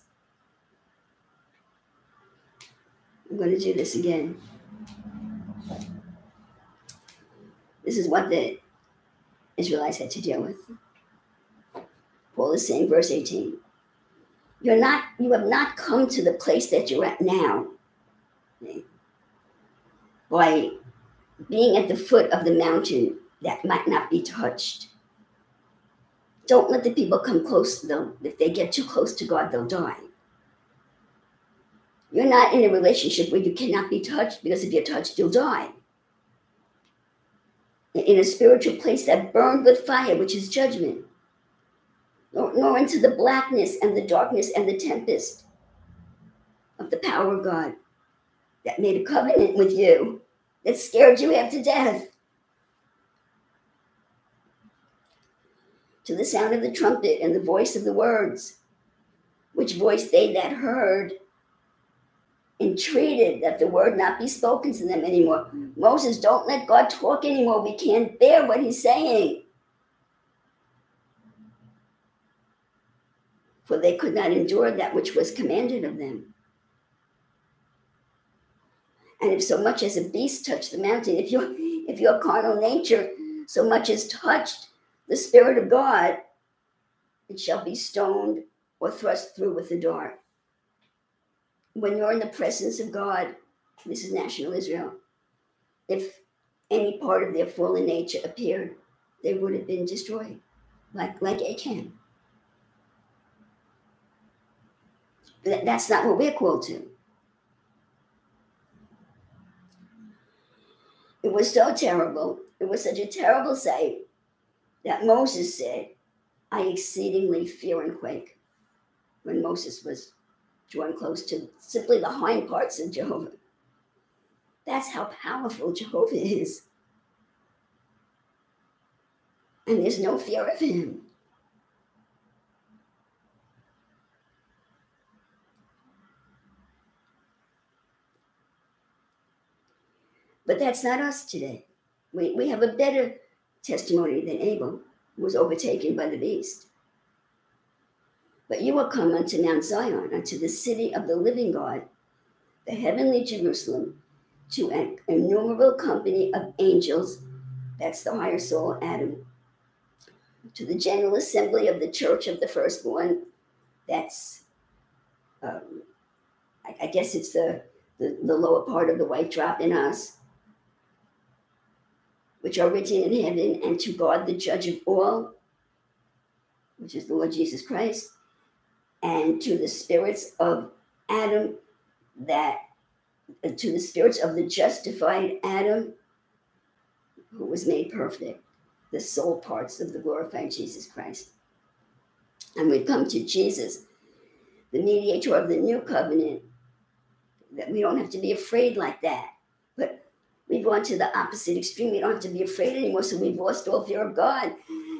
I'm going to do this again. This is what the Israelites had to deal with. Paul is saying, verse 18, you're not, you have not come to the place that you're at now by being at the foot of the mountain that might not be touched. Don't let the people come close, though. If they get too close to God, they'll die. You're not in a relationship where you cannot be touched because if you're touched, you'll die. In a spiritual place that burned with fire, which is judgment nor, nor into the blackness and the darkness and the tempest of the power of God that made a covenant with you, that scared you half to death. To the sound of the trumpet and the voice of the words, which voice they that heard entreated that the word not be spoken to them anymore. Moses, don't let God talk anymore. We can't bear what he's saying. For they could not endure that which was commanded of them. And if so much as a beast touched the mountain, if your if your carnal nature so much as touched the Spirit of God, it shall be stoned or thrust through with the dart. When you're in the presence of God, this is national Israel, if any part of their fallen nature appeared, they would have been destroyed, like, like Achan. That's not what we're called to. It was so terrible. It was such a terrible sight that Moses said, I exceedingly fear and quake when Moses was drawn close to simply the hind parts of Jehovah. That's how powerful Jehovah is. And there's no fear of him. But that's not us today. We, we have a better testimony than Abel, who was overtaken by the beast. But you will come unto Mount Zion, unto the city of the living God, the heavenly Jerusalem, to an innumerable company of angels, that's the higher soul, Adam, to the general assembly of the church of the firstborn, that's, um, I, I, guess it's the, the, the lower part of the white drop in us, which are written in heaven, and to God, the judge of all, which is the Lord Jesus Christ, and to the spirits of Adam, that uh, to the spirits of the justified Adam, who was made perfect, the soul parts of the glorified Jesus Christ. And we come to Jesus, the mediator of the new covenant, that we don't have to be afraid like that. We've gone to the opposite extreme. We don't have to be afraid anymore, so we've lost all fear of God.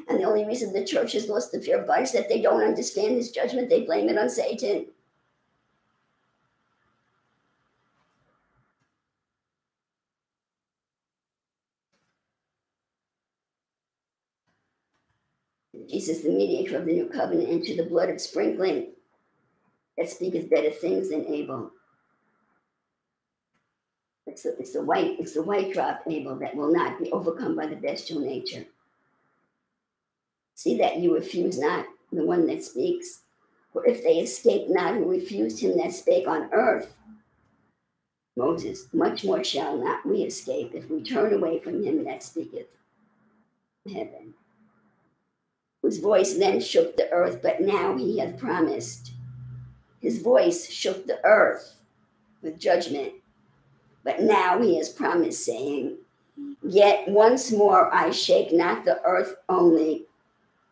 And the only reason the church has lost the fear of God is that they don't understand his judgment. They blame it on Satan. Jesus, the mediator of the new covenant, into the blood of sprinkling that speaketh better things than Abel. It's the, it's white, it's the white drop, Abel, that will not be overcome by the bestial nature. See that you refuse not the one that speaks. For if they escape not who refused him that spake on earth, Moses, much more shall not we escape if we turn away from him that speaketh heaven. Whose voice then shook the earth, but now he hath promised. His voice shook the earth with judgment, but now he is promised, saying, Yet once more I shake not the earth only,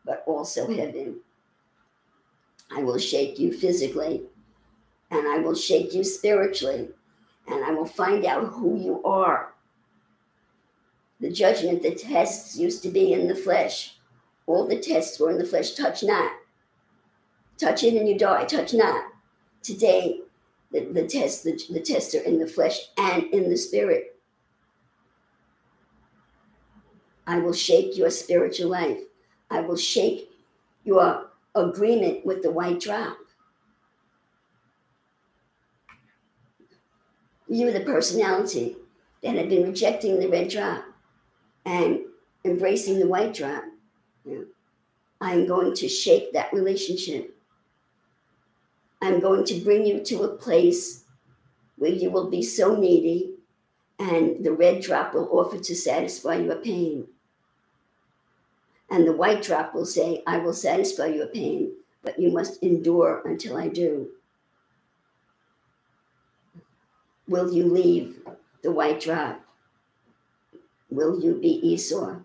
but also heaven. I will shake you physically, and I will shake you spiritually, and I will find out who you are. The judgment, the tests used to be in the flesh. All the tests were in the flesh. Touch not. Touch it and you die. Touch not. Today, the, the tests, the, the tests are in the flesh and in the spirit. I will shake your spiritual life. I will shake your agreement with the white drop. You, the personality that had been rejecting the red drop and embracing the white drop, you know, I'm going to shake that relationship. I'm going to bring you to a place where you will be so needy and the red drop will offer to satisfy your pain. And the white drop will say, I will satisfy your pain, but you must endure until I do. Will you leave the white drop? Will you be Esau?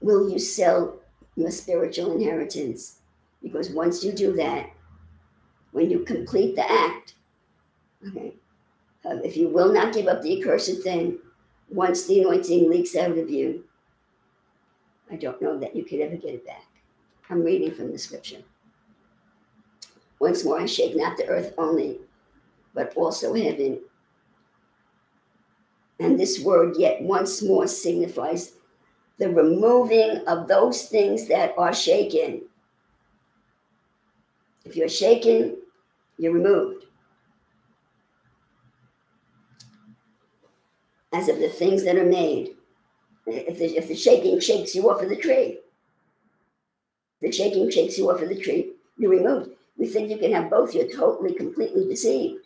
Will you sell your spiritual inheritance? Because once you do that, when you complete the act, okay, uh, if you will not give up the accursed thing, once the anointing leaks out of you, I don't know that you could ever get it back. I'm reading from the scripture. Once more, I shake not the earth only, but also heaven. And this word, yet once more, signifies the removing of those things that are shaken. If you're shaken, you're removed. As of the things that are made. If the, if the shaking shakes you off of the tree, the shaking shakes you off of the tree, you're removed. You think you can have both, you're totally, completely deceived.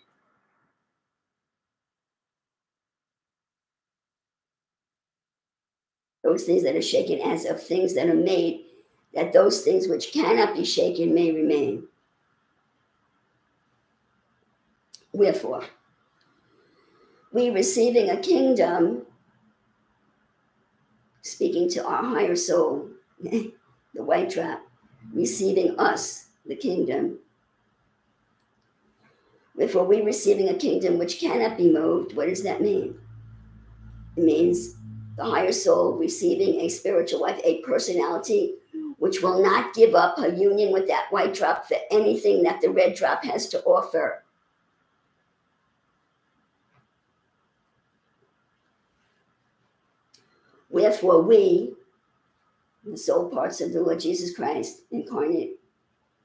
Those things that are shaken as of things that are made, that those things which cannot be shaken may remain. Wherefore, we receiving a kingdom speaking to our higher soul, the white drop, receiving us, the kingdom. Wherefore, we receiving a kingdom which cannot be moved, what does that mean? It means the higher soul receiving a spiritual life, a personality which will not give up a union with that white drop for anything that the red drop has to offer. Wherefore, we, the soul parts of the Lord Jesus Christ, incarnate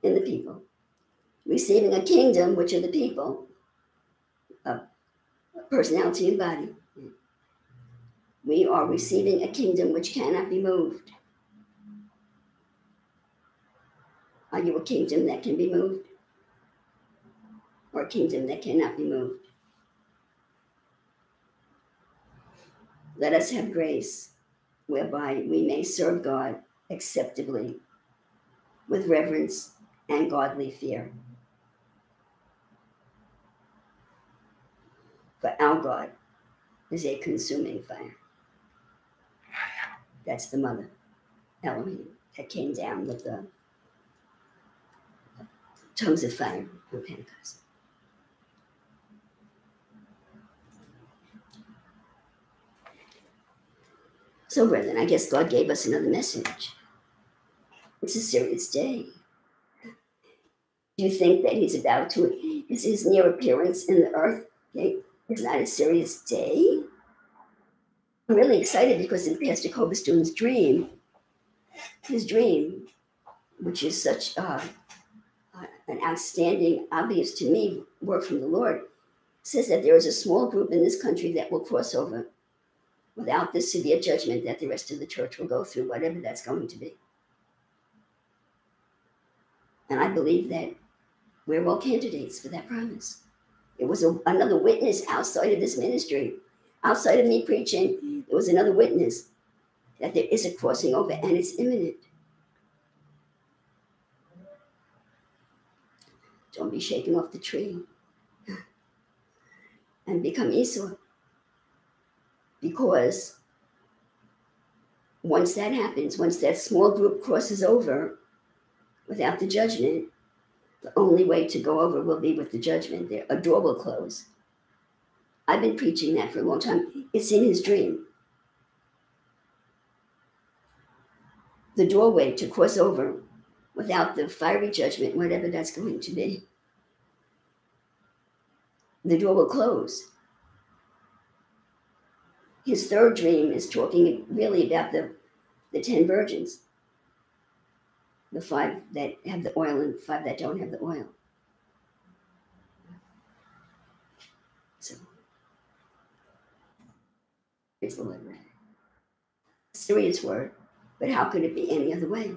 in the people, receiving a kingdom, which are the people, a personality and body. We are receiving a kingdom which cannot be moved. Are you a kingdom that can be moved? Or a kingdom that cannot be moved? Let us have grace whereby we may serve God acceptably with reverence and godly fear. For our God is a consuming fire. That's the mother, Elohim, that came down with the tongues of fire on Pentecost. So, brethren, I guess God gave us another message. It's a serious day. Do you think that He's about to, is His near appearance in the earth okay, is not a serious day? I'm really excited because in Pastor Coverstone's dream, his dream, which is such uh, uh, an outstanding, obvious to me work from the Lord, says that there is a small group in this country that will cross over without the severe judgment that the rest of the church will go through, whatever that's going to be. And I believe that we're all candidates for that promise. It was a, another witness outside of this ministry, outside of me preaching. There was another witness that there is a crossing over and it's imminent. Don't be shaken off the tree and become Esau. Because once that happens, once that small group crosses over without the judgment, the only way to go over will be with the judgment. There, a door will close. I've been preaching that for a long time. It's in his dream. The doorway to cross over without the fiery judgment, whatever that's going to be. The door will close. His third dream is talking really about the, the ten virgins the five that have the oil and five that don't have the oil. So it's the Lord. Serious word, but how could it be any other way?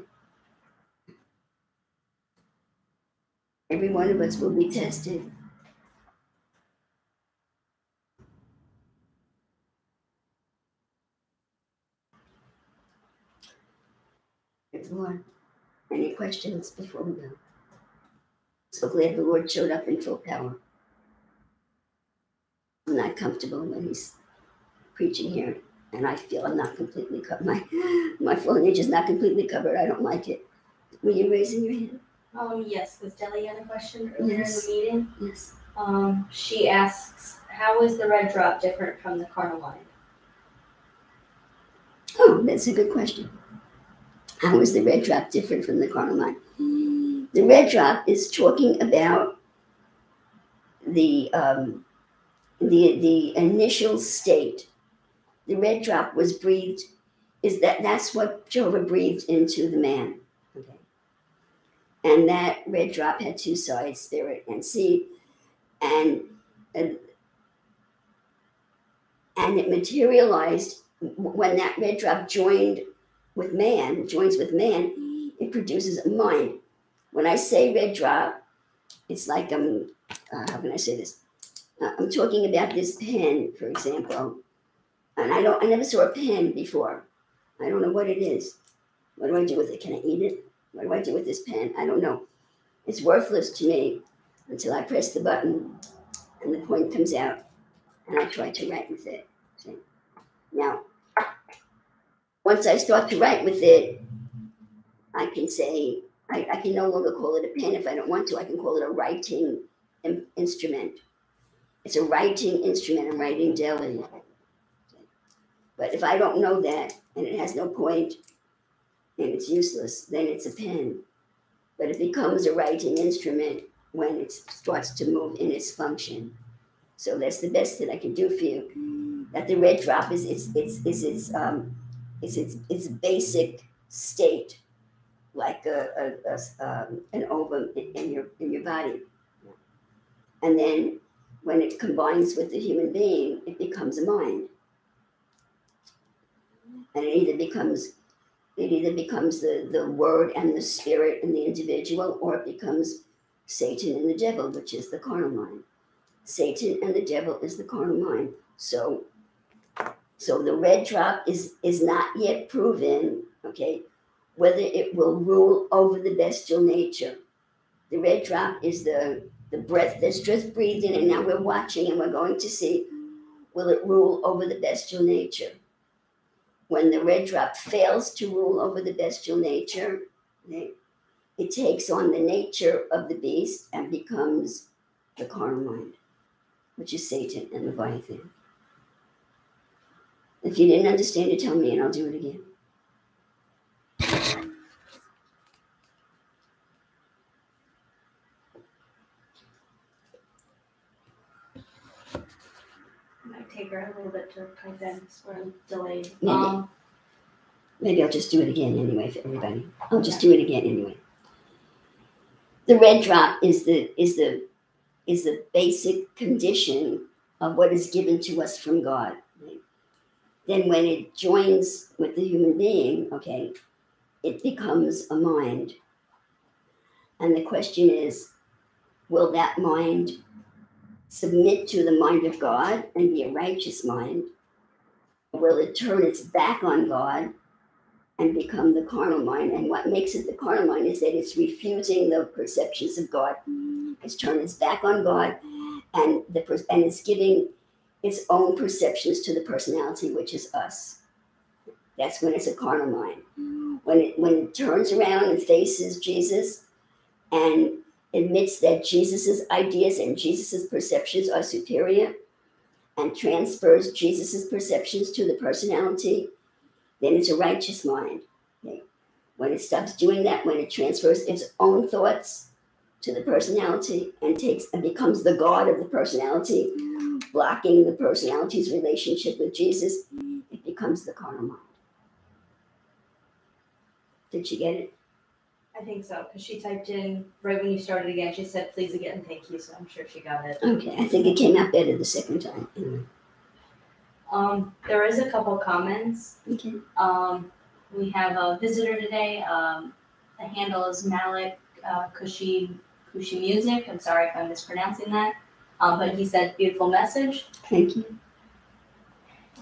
Every one of us will be tested. Lord. Any questions before we go? So glad the Lord showed up in full power. I'm not comfortable when he's preaching here, and I feel I'm not completely covered. My my full image is not completely covered. I don't like it. Were you raising your hand? Um, yes, because Deli had a question earlier Yes. in the meeting. Yes. Um, she asks, how is the red drop different from the carnal mind? Oh, that's a good question. How is the red drop different from the carnal mind? The red drop is talking about the um, the the initial state. The red drop was breathed. Is that that's what Jehovah breathed into the man? Okay, and that red drop had two sides, spirit and seed, and and, and it materialized when that red drop joined with man, joins with man, it produces a mind. When I say red drop, it's like um, uh, how can I say this? Uh, I'm talking about this pen, for example, and I don't, I never saw a pen before. I don't know what it is. What do I do with it? Can I eat it? What do I do with this pen? I don't know. It's worthless to me until I press the button and the point comes out, and I try to write with it. See? Now, once I start to write with it, I can say, I, I can no longer call it a pen if I don't want to. I can call it a writing in- instrument. It's a writing instrument. I'm writing daily. But if I don't know that and it has no point and it's useless, then it's a pen. But it becomes a writing instrument when it starts to move in its function. So that's the best that I can do for you. That the red drop is its its is its um is its its basic state, like a, a, a um, an ovum in, in your in your body. And then when it combines with the human being, it becomes a mind. And it either becomes it either becomes the, the word and the spirit in the individual, or it becomes Satan and the devil, which is the carnal mind. Satan and the devil is the carnal mind. So so the red drop is is not yet proven, okay, whether it will rule over the bestial nature. The red drop is the the breath that's just breathed in, and now we're watching and we're going to see will it rule over the bestial nature. When the red drop fails to rule over the bestial nature, okay, it takes on the nature of the beast and becomes the carnal mind, which is Satan and Leviathan. If you didn't understand it, tell me and I'll do it again. Might take her a little bit to type in, so I'm delayed. Yeah. Um, Maybe I'll just do it again anyway for everybody. I'll just do it again anyway. The red drop is the is the is the basic condition of what is given to us from God. Then when it joins with the human being, okay, it becomes a mind. And the question is, will that mind submit to the mind of God and be a righteous mind? Will it turn its back on God and become the carnal mind? And what makes it the carnal mind is that it's refusing the perceptions of God. It's turned its back on God and the and it's giving its own perceptions to the personality, which is us. That's when it's a carnal mind. When it when it turns around and faces Jesus and admits that Jesus's ideas and Jesus's perceptions are superior and transfers Jesus's perceptions to the personality, then it's a righteous mind. Okay? When it stops doing that, when it transfers its own thoughts to the personality and takes and becomes the God of the personality, blocking the personality's relationship with Jesus, it becomes the carnal mind. Did she get it? I think so, because she typed in right when you started again. She said, "Please again, thank you." So I'm sure she got it. Okay, I think it came out better the second time. Um, there is a couple comments. Okay. Um, we have a visitor today. Um, the handle is Malik uh, Kushi Kushi Music. I'm sorry if I'm mispronouncing that. Um, but he said beautiful message. Thank you.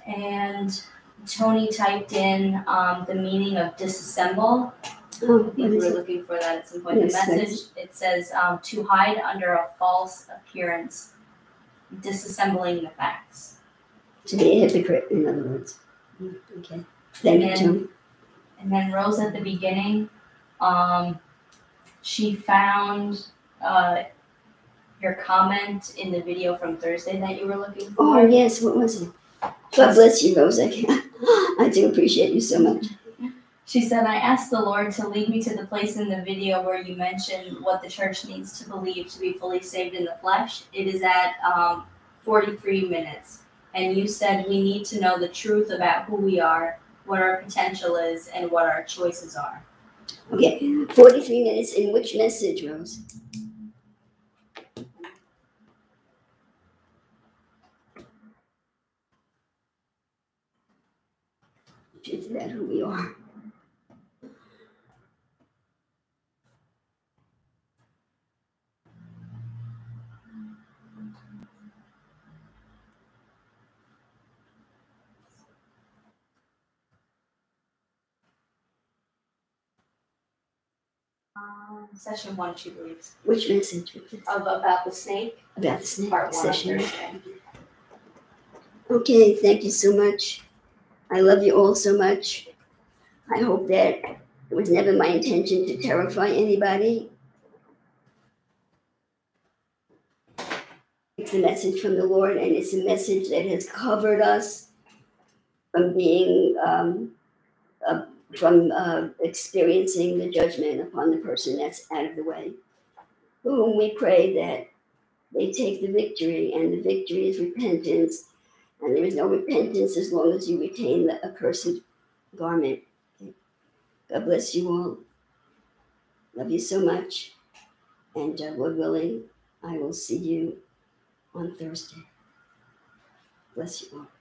And Tony typed in um, the meaning of disassemble. Oh, If what you is were looking for that at some point in the Yes, message, it says um, to hide under a false appearance, disassembling the facts. To be a hypocrite, in other words. Mm, Okay. Thank you, And- Tony. And then Rose at the beginning, um, she found uh, your comment in the video from Thursday that you were looking for. Oh, yes, what was it? God bless you, Rose. I, do appreciate you so much. She said, I asked the Lord to lead me to the place in the video where you mentioned what the church needs to believe to be fully saved in the flesh. It is at um, 43 minutes. And you said we need to know the truth about who we are, what our potential is, and what our choices are. Okay, 43 minutes in which message, Rose? About who we are. Um, session one, she believes. Which message? Of about the snake, About the snake part one session. Okay, thank you so much. I love you all so much. I hope that it was never my intention to terrify anybody. It's a message from the Lord, and it's a message that has covered us from being, um, uh, from uh, experiencing the judgment upon the person that's out of the way. Whom we pray that they take the victory, and the victory is repentance and there is no repentance as long as you retain the accursed garment. God bless you all. Love you so much. And uh, Lord willing, I will see you on Thursday. Bless you all.